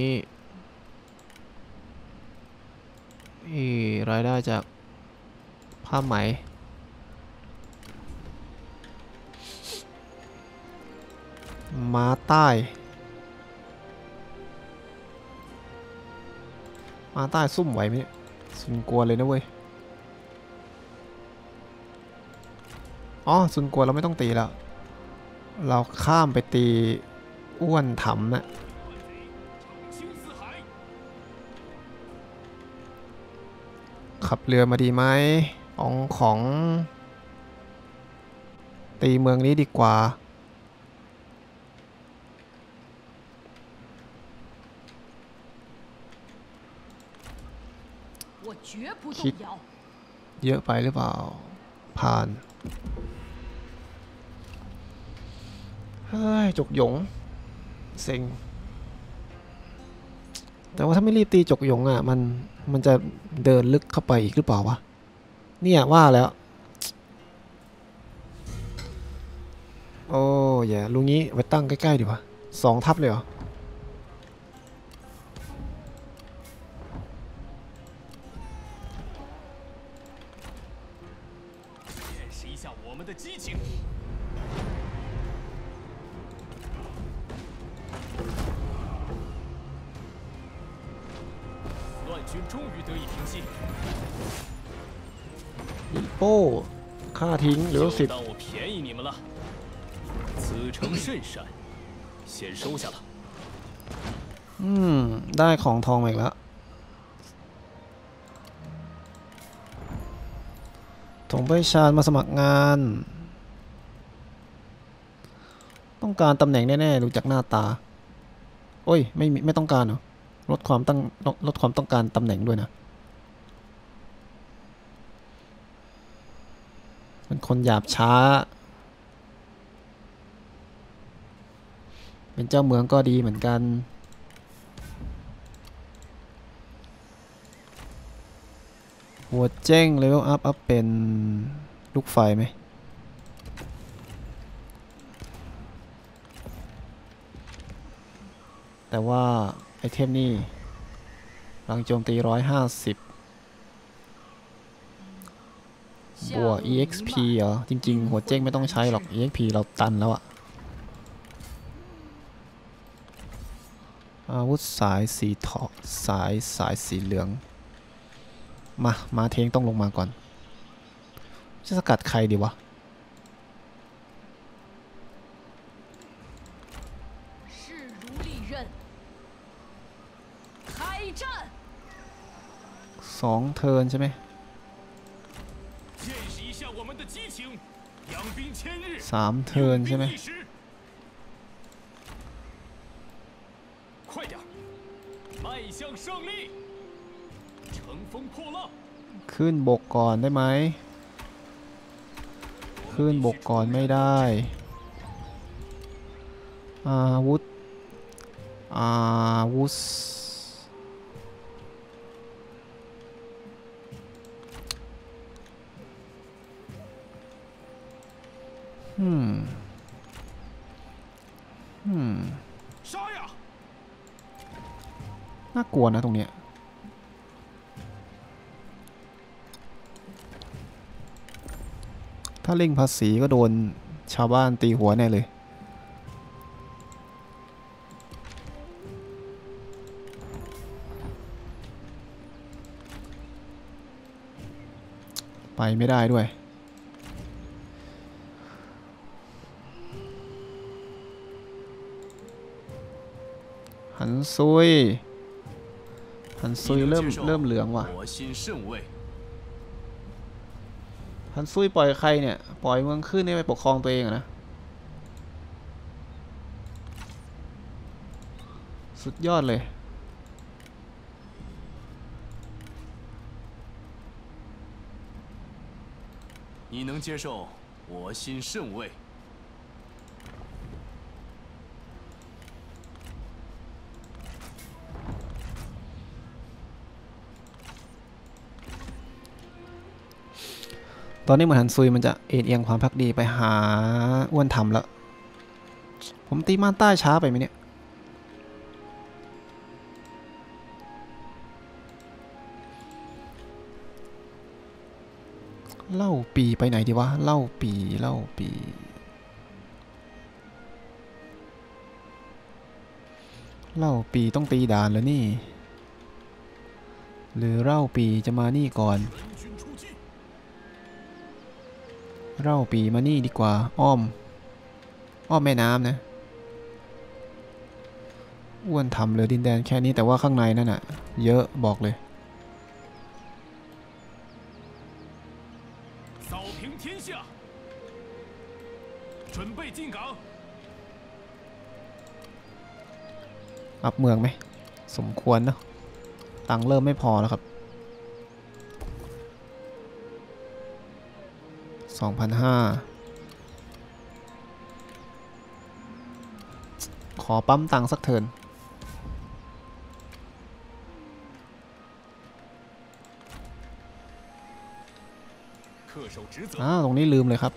นี่ รายได้จากผ้าไหม มาใต้ มาใต้ซุ่มไหวไหมเนี่ยซุนกวนเลยนะเว้ย อ๋อซุนกวนเราไม่ต้องตีแล้ว เราข้ามไปตีอ้วนถำนะ清 ขับเรือมาดีไหมของของ ตีเมืองนี้ดีกว่า คิดเยอะไปหรือเปล่า ผ่าน เฮ้ย จกหยง เซ็ง แต่ว่าถ้าไม่รีบตีจกหยงอะมันมันจะเดินลึกเข้าไปอีกหรือเปล่าวะเนี่ยว่าแล้ว โอ้ยอย่าลุงนี้ไปตั้งใกล้ๆดีวะสองทับเลยเหรอ ได้ของทองมาอีกแล้วถงไปชาญมาสมัครงาน ต้องการตำแหน่งแน่ๆดูจากหน้าตา โอ้ย ไม่ไม่ต้องการเหรอ ลดความต้องลลดความต้องการตำแหน่งด้วยนะ เป็นคนหยาบช้า เป็นเจ้าเมืองก็ดีเหมือนกัน หัวเจ้งเลเวลอัพอัพเป็นลูกไฟไหมแต่ว่า ไอเทมนี่พลังโจมตี 150 บวก EXP เหรอ จริง ๆ หัวเจ้งไม่ต้องใช้หรอก EXP เราตันแล้วอะอาวุธสายสีทอสายสายสีเหลือง มา มาเทงต้องลงมาก่อน จะสกัดใครดีวะ 势如利刃，开战！ สองเทิร์นใช่ไหม 见识一下我们的激情，养兵千日， สามเทิร์นใช่ไหม 用兵一时。快点儿，迈向胜利！ ขึ้นบกก่อนได้ไหม ขึ้นบกก่อนไม่ได้ อาวุธ อาวุธ อืม อืม น่ากลัวนะตรงเนี้ย ถ้าเร่งภาษีก็โดนชาวบ้านตีหัวแน่เลย ไปไม่ได้ด้วยหันซุยหันซุยเริ่มเริ่มเหลืองว่ะ ฮันซุยปล่อยใครเนี่ย ปล่อยเมืองขึ้นให้ไปปกครองตัวเองอะนะ สุดยอดเลย 你能接受，我心甚慰。 ตอนนี้เหมือนหันซุยมันจะเอ็นเอียงความพักดีไปหาอ้วนทำแล้ว ผมตีม่านใต้ช้าไปไหมเนี่ย เล่าปีไปไหนดีวะ เล่าปีเล่าปีเล่าปีต้องตีด่านแล้วนี่ หรือเล่าปีจะมานี่ก่อน เร่าปีมานี่ดีกว่า อ้อม อ้อมแม่น้ำนะ อ้วนทำเลยดินแดนแค่นี้แต่ว่าข้างในนั่นอะเยอะบอกเลย อัพเมืองไหม สมควรเนาะ ตังเริ่มไม่พอแล้วครับ 2,005 ขอปั๊มตังสักเทินอ่าตรงนี้ลืมเลยครับ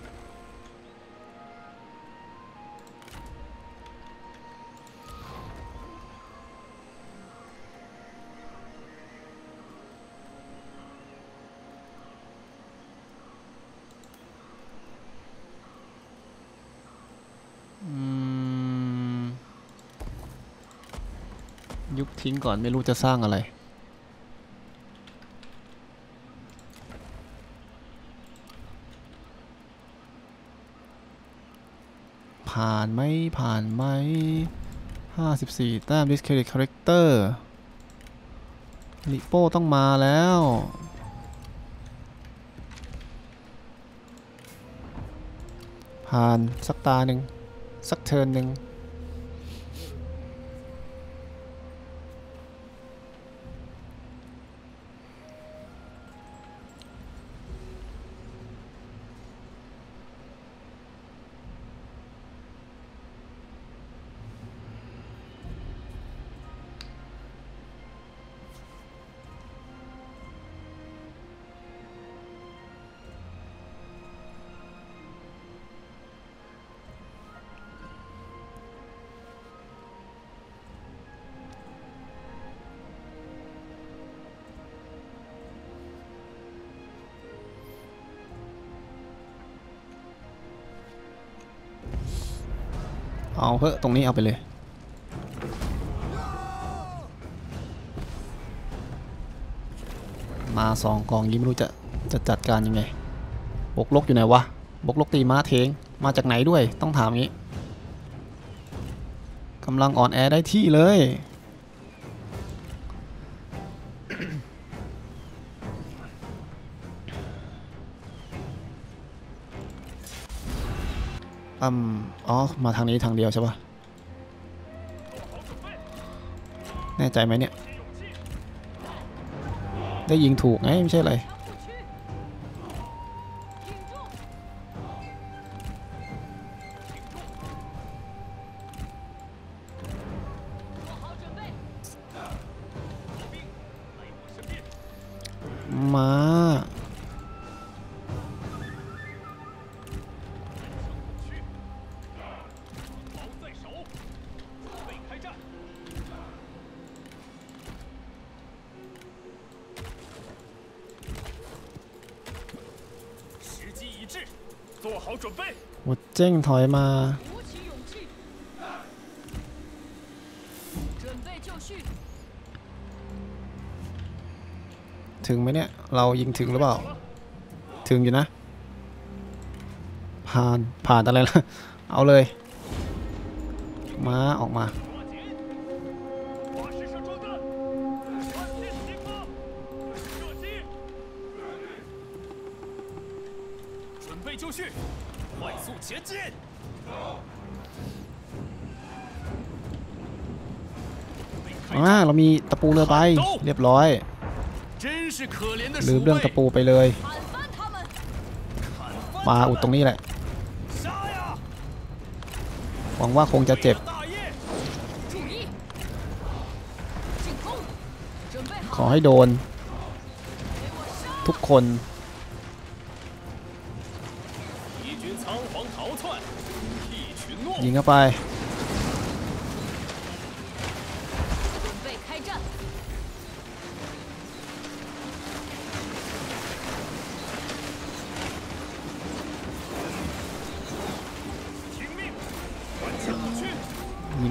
ทิ้งก่อนไม่รู้จะสร้างอะไร ผ่านไหมผ่านไหมห้าสิบสี่แต้ม discredit character ลิโป้ต้องมาแล้วผ่านสักตาหนึ่งสักเทินหนึ่ง เพิ่ตรงนี้เอาไปเลย มาสองกองนี้ไม่รู้จะจะจัดการยังไง บกลกอยู่ไหนวะ บกลกตีม้าเทง มาจากไหนด้วยต้องถามงี้กำลังอ่อนแอได้ที่เลย มอ๋อ มาทางนี้ทางเดียวใช่ปะแน่ใจไหมเนี่ย ได้ยิงถูกไงไม่ใช่อะไร 我เจ้งถอยมาถึงไหมเนี่ย เรายิงถึงหรือเปล่า ถึงอยู่นะ ผ่าน ผ่านอะไรล่ะ เอาเลย มาออกมา อ่าเรามีตะปูเรือไปเรียบร้อยลืมเรื่องตะปูไปเลย มาอุดตรงนี้แหละ หวังว่าคงจะเจ็บ ขอให้โดน ทุกคนยิงเข้าไป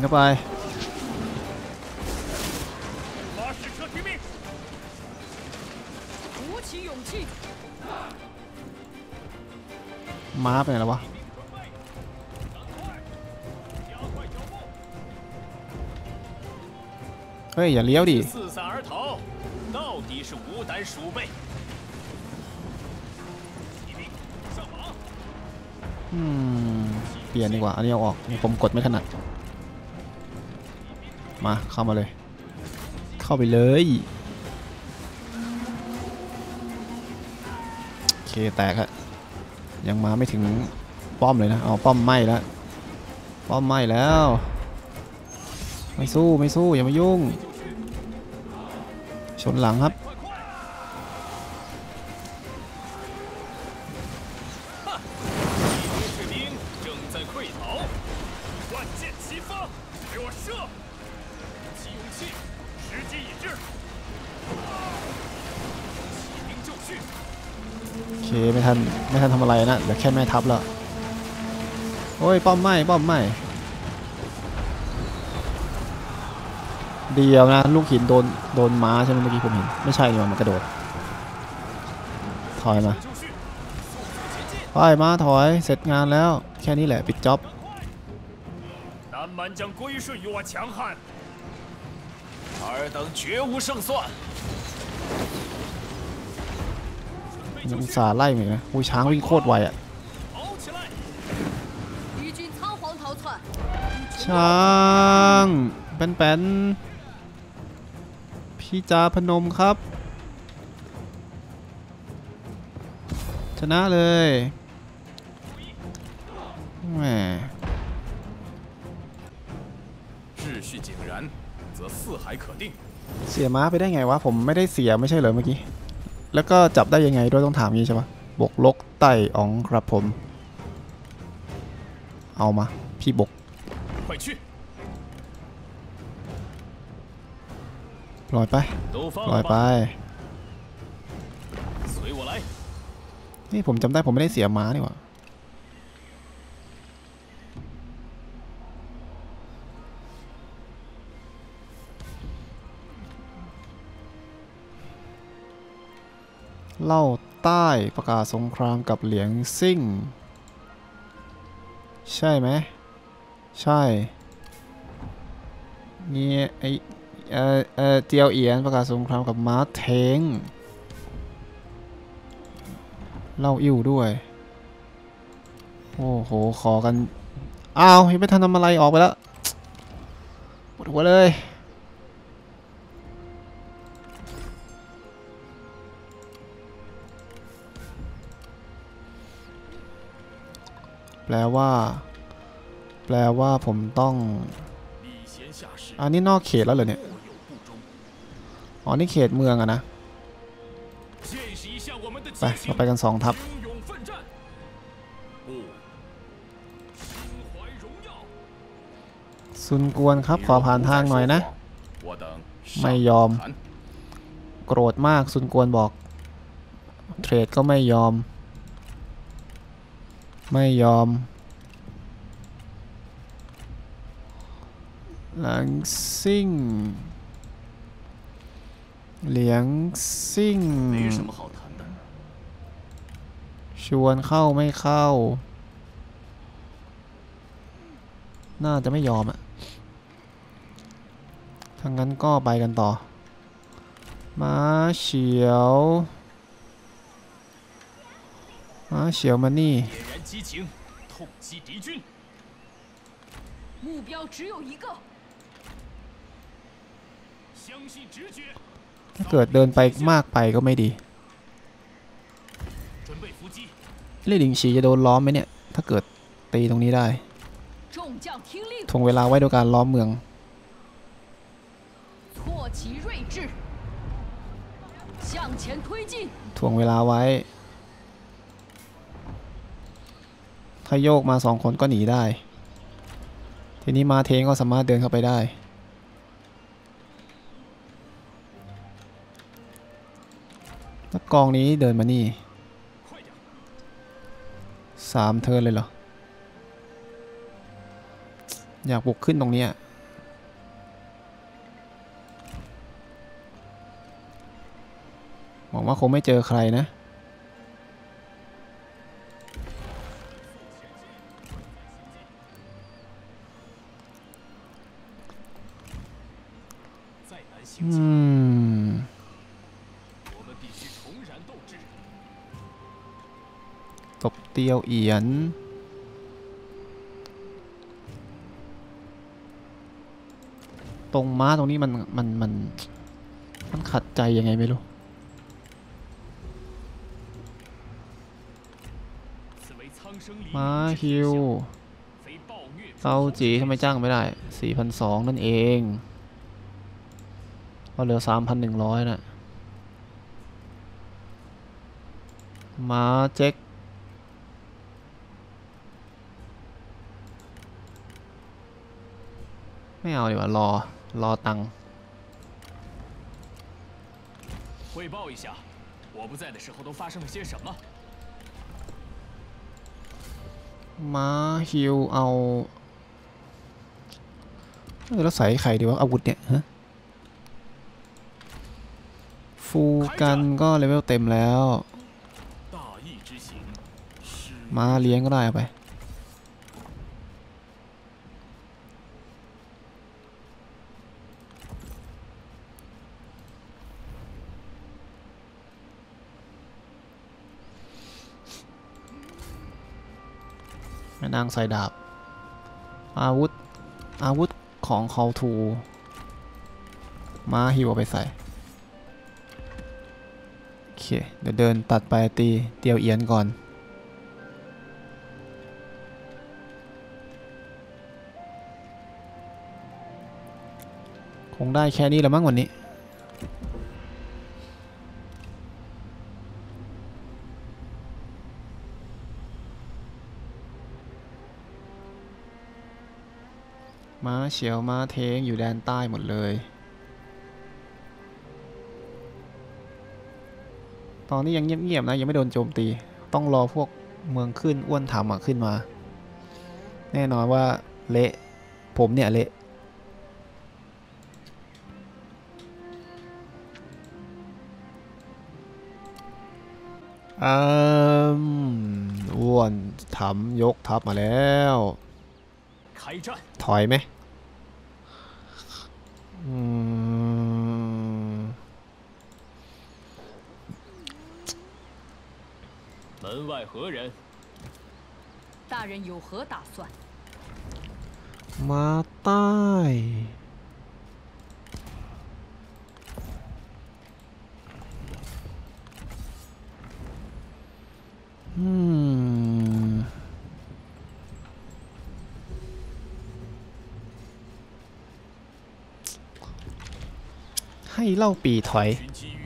ข้าไปมาไปไหนแล้ววะเฮ้ย อย่าเลี้ยวดิเปลี่ยนดีกว่า อันนี้เอาออก ผมกดไม่ถนัด มาเข้ามาเลย เข้าไปเลยโอเคแตกฮะยังมาไม่ถึงป้อมเลยนะเอาป้อมไหม้แล้วป้อมไหม้แล้ว ไม่สู้ไม่สู้อย่ามายุ่ง ชนหลังครับ อะไรนะ เหลือแค่แม่ทัพแล้ว โอ้ย ป้อมไหม้ ป้อมไหม้ เดียวนะ ลูกหินโดน โดนม้าใช่ไหมเมื่อกี้ผมเห็น ไม่ใช่นี่หว่ามันกระโดด ถอยมา 就绪，速速前进！ ไปมาถอย เสร็จงานแล้ว แค่นี้แหละ ปิดจ็อบ 南蛮将归顺于我强悍，尔等绝无胜算。 อุตส่าห์ไล่เหมือนนะโอ้ยช้างวิ่งโคตรไวอะช้างแป้นๆพี่จาพนมครับ ชนะเลยแหมเสียม้าไปได้ไงวะ ผมไม่ได้เสียไม่ใช่เหรอเมื่อกี้ แล้วก็จับได้ยังไงด้วยต้องถามงี้ใช่ปะบกลกไต่อ๋องครับผม เอามา พี่บก ปล่อยไป ปล่อยไป นี่ผมจำได้ผมไม่ได้เสียม้านี่หว่า เล่าใต้ประกาศสงครามกับเหลียงซิ่ง ใช่ไหม ใช่เนี่ยไอเออเออเจียวเอียนประกาศสงครามกับม้าเทงเล่าอิ่วด้วย โอ้โห ขอกัน อ้าวยังไม่ทันทำอะไรออกไปแล้วปวดหัวเลย แปลว่า แปลว่าผมต้อง อันนี้นอกเขตแล้วเหรอเนี่ย อ๋อ นี่เขตเมืองอะนะ ไป เราไปกันสองทัพซุนกวนครับ ขอผ่านทางหน่อยนะ ไม่ยอม โกรธมากซุนกวนบอก เทรดก็ไม่ยอม ไม่ยอม หลังซิ่ง เหลียงซิ่ง ชวนเข้าไม่เข้า น่าจะไม่ยอมอะทั้งนั้นก็ไปกันต่อมาเฉียวมาเฉียวมานี่ 点燃激情，痛击敌军。目标只有一个，相信直觉， ถ้าเกิดเดินไปมากไปก็ไม่ดี 准备伏击。 เล่หลิงฉีจะโดนล้อมไหมเนี่ย ถ้าเกิดตีตรงนี้ได้ 众将听令， ทวงเวลาไว้โดยการล้อมเมือง 挫其锐志，向前推进， ถ่วงเวลาไว้ ถ้าโยกมาสองคนก็หนีได้ ทีนี้มาเทงก็สามารถเดินเข้าไปได้แล้วกองนี้เดินมานี่，สามเทิร์นเลยเหรอ อยากบุกขึ้นตรงนี้หวังว่าคงไม่เจอใครนะ 嗯，ตกเตียวเอียนตรงม้าตรงนี้มันมันมันมันขัดใจยังไงไม่รู้ม้าฮิวเตาจีทำไมจ้างไม่ได้สี่พันสองนั่นเอง ก็เหลือ 3,100น่ะ ม้าเจ๊ก ไม่เอาดีกว่ารอ รอตังค์ 汇报一下，我不在的时候都发生了些什么？ ม้าฮิวเอาเออแล้วใส่ไข่ดีวะอาวุธเนี่ยฮะ ฟูกันก็เลเวลเต็มแล้ว มาเลี้ยงก็ได้ไป แม่นางใส่ดาบ อาวุธ อาวุธของเขาทู มาฮิวไปใส่ เคเดี๋ยวเดินตัดไปตีเตียวเอียนก่อน คงได้แค่นี้แหละมั้งวันนี้ม้าเฉียวม้าเทงอยู่แดนใต้หมดเลย ตอนนี้ยังเงียบๆนะยังไม่โดนโจมตี ต้องรอพวกเมืองขึ้นอ้วนถามขึ้นมา แน่นอนว่าเละผมเนี่ยเละมอืมอ้วนทำยกทัพมาแล้ว开战！ถอยไหมอืม 门外何人？大人有何打算？ มาใต้ อืม ให้เล่าปีถอย 寻机遇，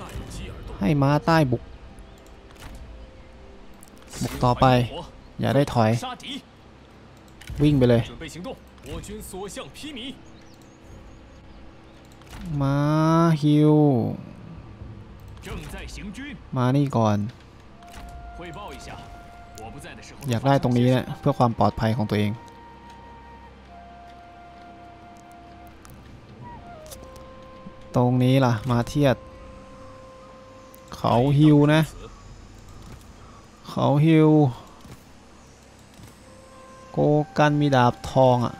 待机而动。 ให้ม้าใต้บุก บุกต่อไป อย่าได้ถอย วิ่งไปเลย มาฮิว มานี่ก่อน อยากได้ตรงนี้นะเพื่อความปลอดภัยของตัวเอง ตรงนี้ล่ะ มาเทียด เขาฮิวนะ เขาฮิวโกกันมีดาบทองอะ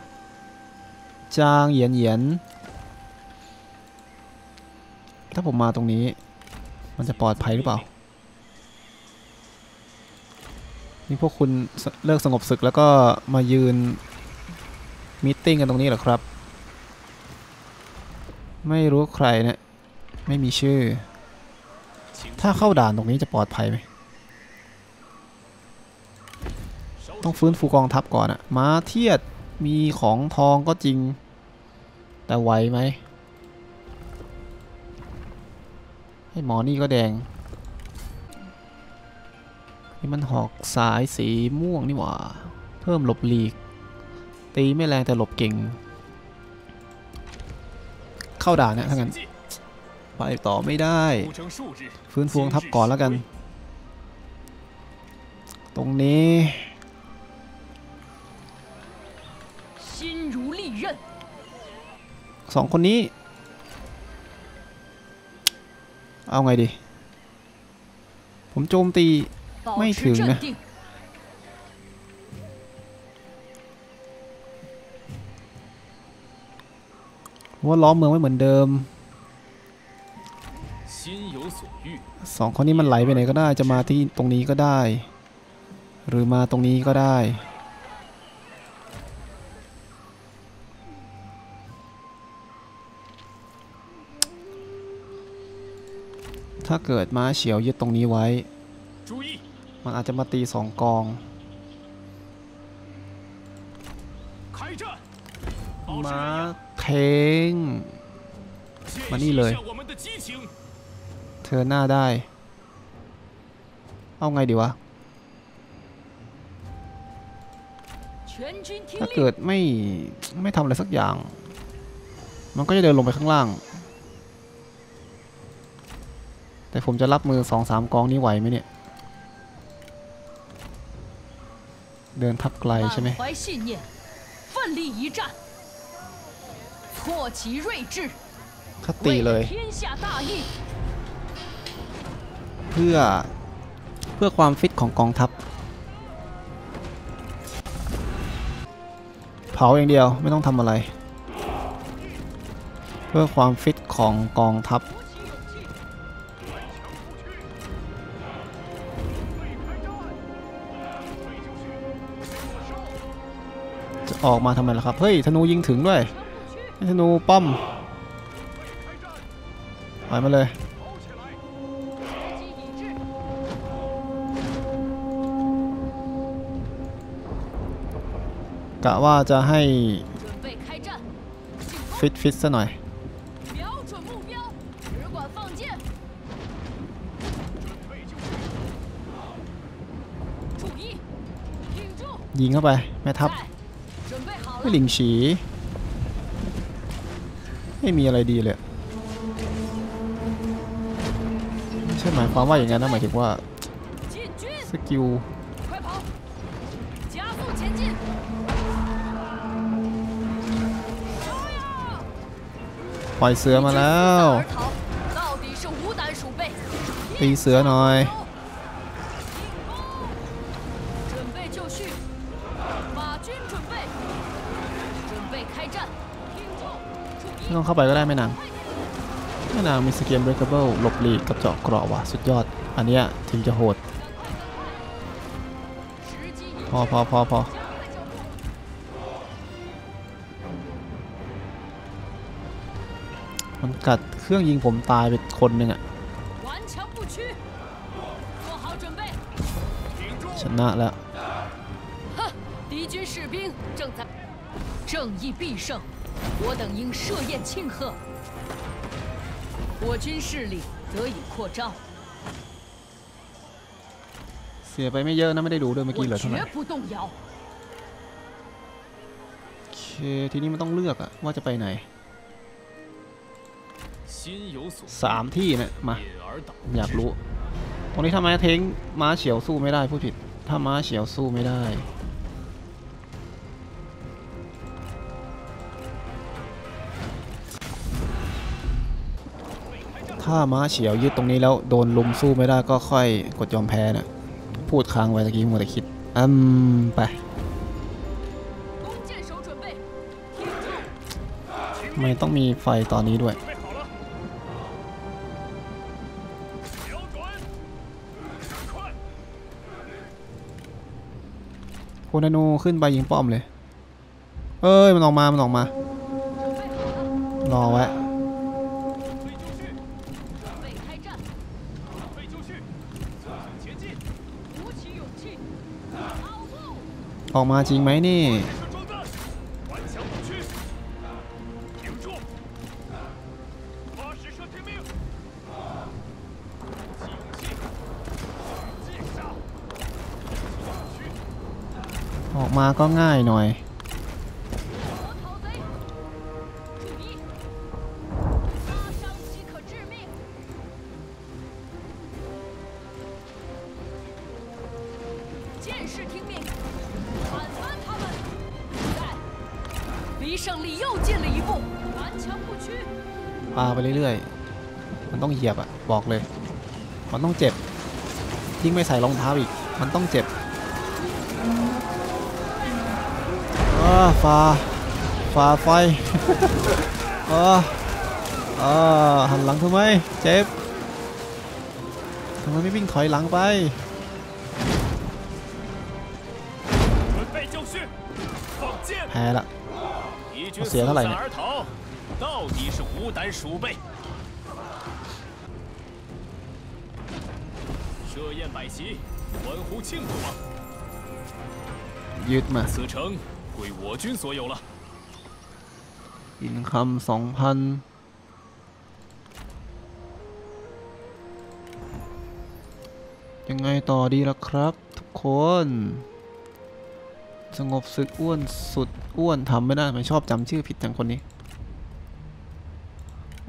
จางเหยียนเหยียนถ้าผมมาตรงนี้ มันจะปลอดภัยหรือเปล่า นี่พวกคุณเลิกสงบศึกแล้วก็มายืนมีตติ้งกันตรงนี้เหรอครับ ไม่รู้ใครเนะี่ยไม่มีชื่อ ถ้าเข้าด่านตรงนี้จะปลอดภัยไหม ต้องฟื้นฟูกองทัพก่อนอะมาเทียดมีของทองก็จริง แต่ไหวไหมให้หมอนี่ก็แดงนี่มันหอกสายสีม่วงนี่หว่า เพิ่มหลบหลีก ตีไม่แรงแต่หลบเก่ง เข้าด่านเนี่ะทั้งนั้น ไปต่อไม่ได้ ฟื้นฟูกองทัพก่อนแล้วกัน ตรงนี้ สองคนนี้ เอาไงดี ผมโจมตีไม่ถึงนะ ว่าล้อมเมืองไม่เหมือนเดิม สองคนนี้มันไหลไปไหนก็ได้ จะมาที่ตรงนี้ก็ได้ หรือมาตรงนี้ก็ได้ ถ้าเกิดม้าเฉียวยึดตรงนี้ไว้ มันอาจจะมาตีสองกองม้าเทงมานี่เลย เธอหน้าได้ เอาไงดีวะ ถ้าเกิดไม่ ไม่ทำอะไรสักอย่าง มันก็จะเดินลงไปข้างล่าง แต่ผมจะรับมือสองสามกองนี้ไหวไหมเนี่ย เดินทับไกลใช่ไหมคตีเลย เพื่อ เพื่อความฟิตของกองทัพ เผาอย่างเดียวไม่ต้องทำอะไร เพื่อความฟิตของกองทัพ ออกมาทำไมล่ะครับ เฮ้ย ธนูยิงถึงด้วย ธนูป้อมหายมาเลย กะว่าจะให้ ฟิตฟิตซะหน่อยยิงเข้าไป แม่ทัพ ไม่หลิงฉี ไม่มีอะไรดีเลย ใช่หมายความว่าอย่างนั้นนะหมายถึงว่า สกิลปล่อยเสือมาแล้ว ตีเสือหน่อย ไ่ต้องเข้าไปก็ได้แม่นางแม่นางมีสกิมเบรกเบิลหลบหลีกกับเจาะกรอะว่ะสุดยอด อันเนี้ยถึงจะโหด พอพอพอพอมันกัดเครื่องยิงผมตายไปคนหนึ่งอะชนะแล้ว 哼，敌军士兵正在，正义必胜，我等应设宴庆贺。我军势力得以扩张， เสียไปไม่เยอะนะไม่ได้ดูด้วยเมื่อกี้เหลื 我 อเท่าไหร่ 绝不动摇。 โอเคทีนี้มันต้องเลือกอะว่าจะไปไหน 心有所 สามที่เนะมา 引而导 อยากรู้ ตรงนี้ทำไมเทงม้าเฉียวสู้ไม่ได้พูดผิด ถ้าม้าเฉียวสู้ไม่ได้ ถ้าม้าเฉียวยืดตรงนี้แล้วโดนลุมสู้ไม่ได้ก็ค่อยกดยอมแพ้นะพูดค้างไว้ตะกี้มัวแต่คิดอืมไป ไม่ต้องมีไฟตอนนี้ด้วย โคนานูขึ้นไปยิงป้อมเลย เอ้ย มันออกมา มันออกมา รอไว้ ออกมาจริงไหมนี่ออกมาก็ง่ายหน่อย บอกเลย มันต้องเจ็บยิ่งไม่ใส่รองเท้าอีก มันต้องเจ็บอาฟาฟาไฟอาอาหันหลังทำไม เจ็บทำไมไม่วิ่งถอยหลังไปแพ้ละเสียเท่าไหร่เนี่ย 底是无胆鼠辈。设宴摆席，欢呼庆祝吧！ ยึดมา 此城归我军所有了。 อินคำสองพันยังไงต่อดีล่ะครับ ทุกคน สงบศึกอ้วนสุดอ้วนทำไม่ได้ไม่ชอบจำชื่อผิดจังคนนี้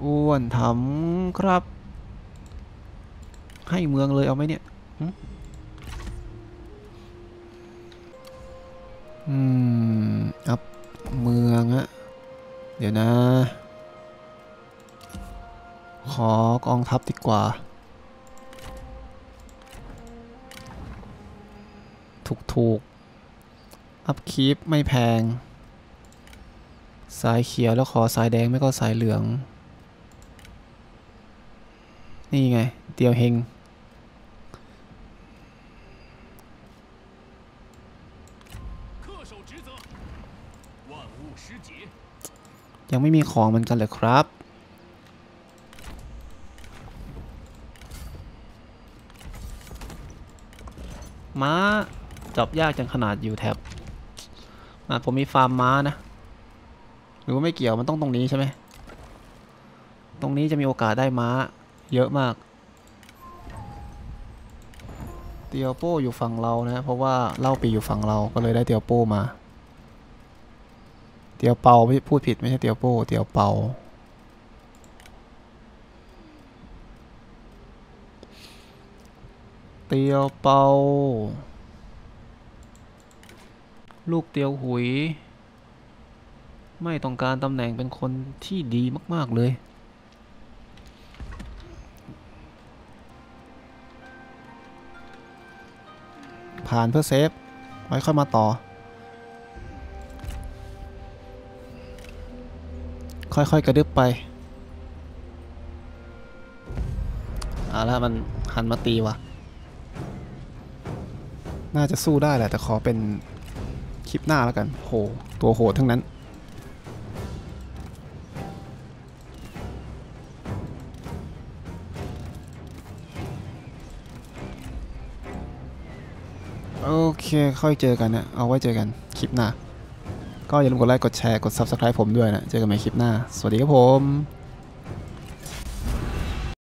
อ้วนทำครับ ให้เมืองเลยเอาไหมเนี่ยหึ อืม อัพเมืองอะเดี๋ยวนะ ขอกองทัพดีกว่า ถูกถูกๆอัพคีปไม่แพง สายเขียวแล้วขอสายแดงไม่ก็สายเหลือง นี่ไงเตียวเฮง ยังไม่มีของเหมือนกันเลยครับ ม้าจับยากจังขนาดอยู่แถบอะผมมีฟาร์มม้านะ หรือว่าไม่เกี่ยวมันต้องตรงนี้ใช่ไหม ตรงนี้จะมีโอกาสได้ม้า เยอะมากเตียวโป้อยู่ฝั่งเรานะ เพราะว่าเล่าปีอยู่ฝั่งเราก็เลยได้เตียวโป้มา ตียวเปาไม่พูดผิดไม่ใช่เตียวโป้เตียวเปาเตียวเปา ลูกเตียวหุย ไม่ต้องการตำแหน่งเป็นคนที่ดีมาก ๆ เลยผ่านเพื่อเซฟ ไว้ค่อยมาต่อ ค่อยๆกระดึบไปเอาละมันหันมาตีว่ะ น่าจะสู้ได้แหละแต่ขอเป็นคลิปหน้าแล้วกัน โห ตัวโหดทั้งนั้น โอเค ค่อยเจอกันนะ เอาไว้เจอกัน คลิปหน้า ก็อย่าลืมกดไลค์กดแชร์กด Subscribe ผมด้วยนะ เจอกันใหม่คลิปหน้า สวัสดีครับผม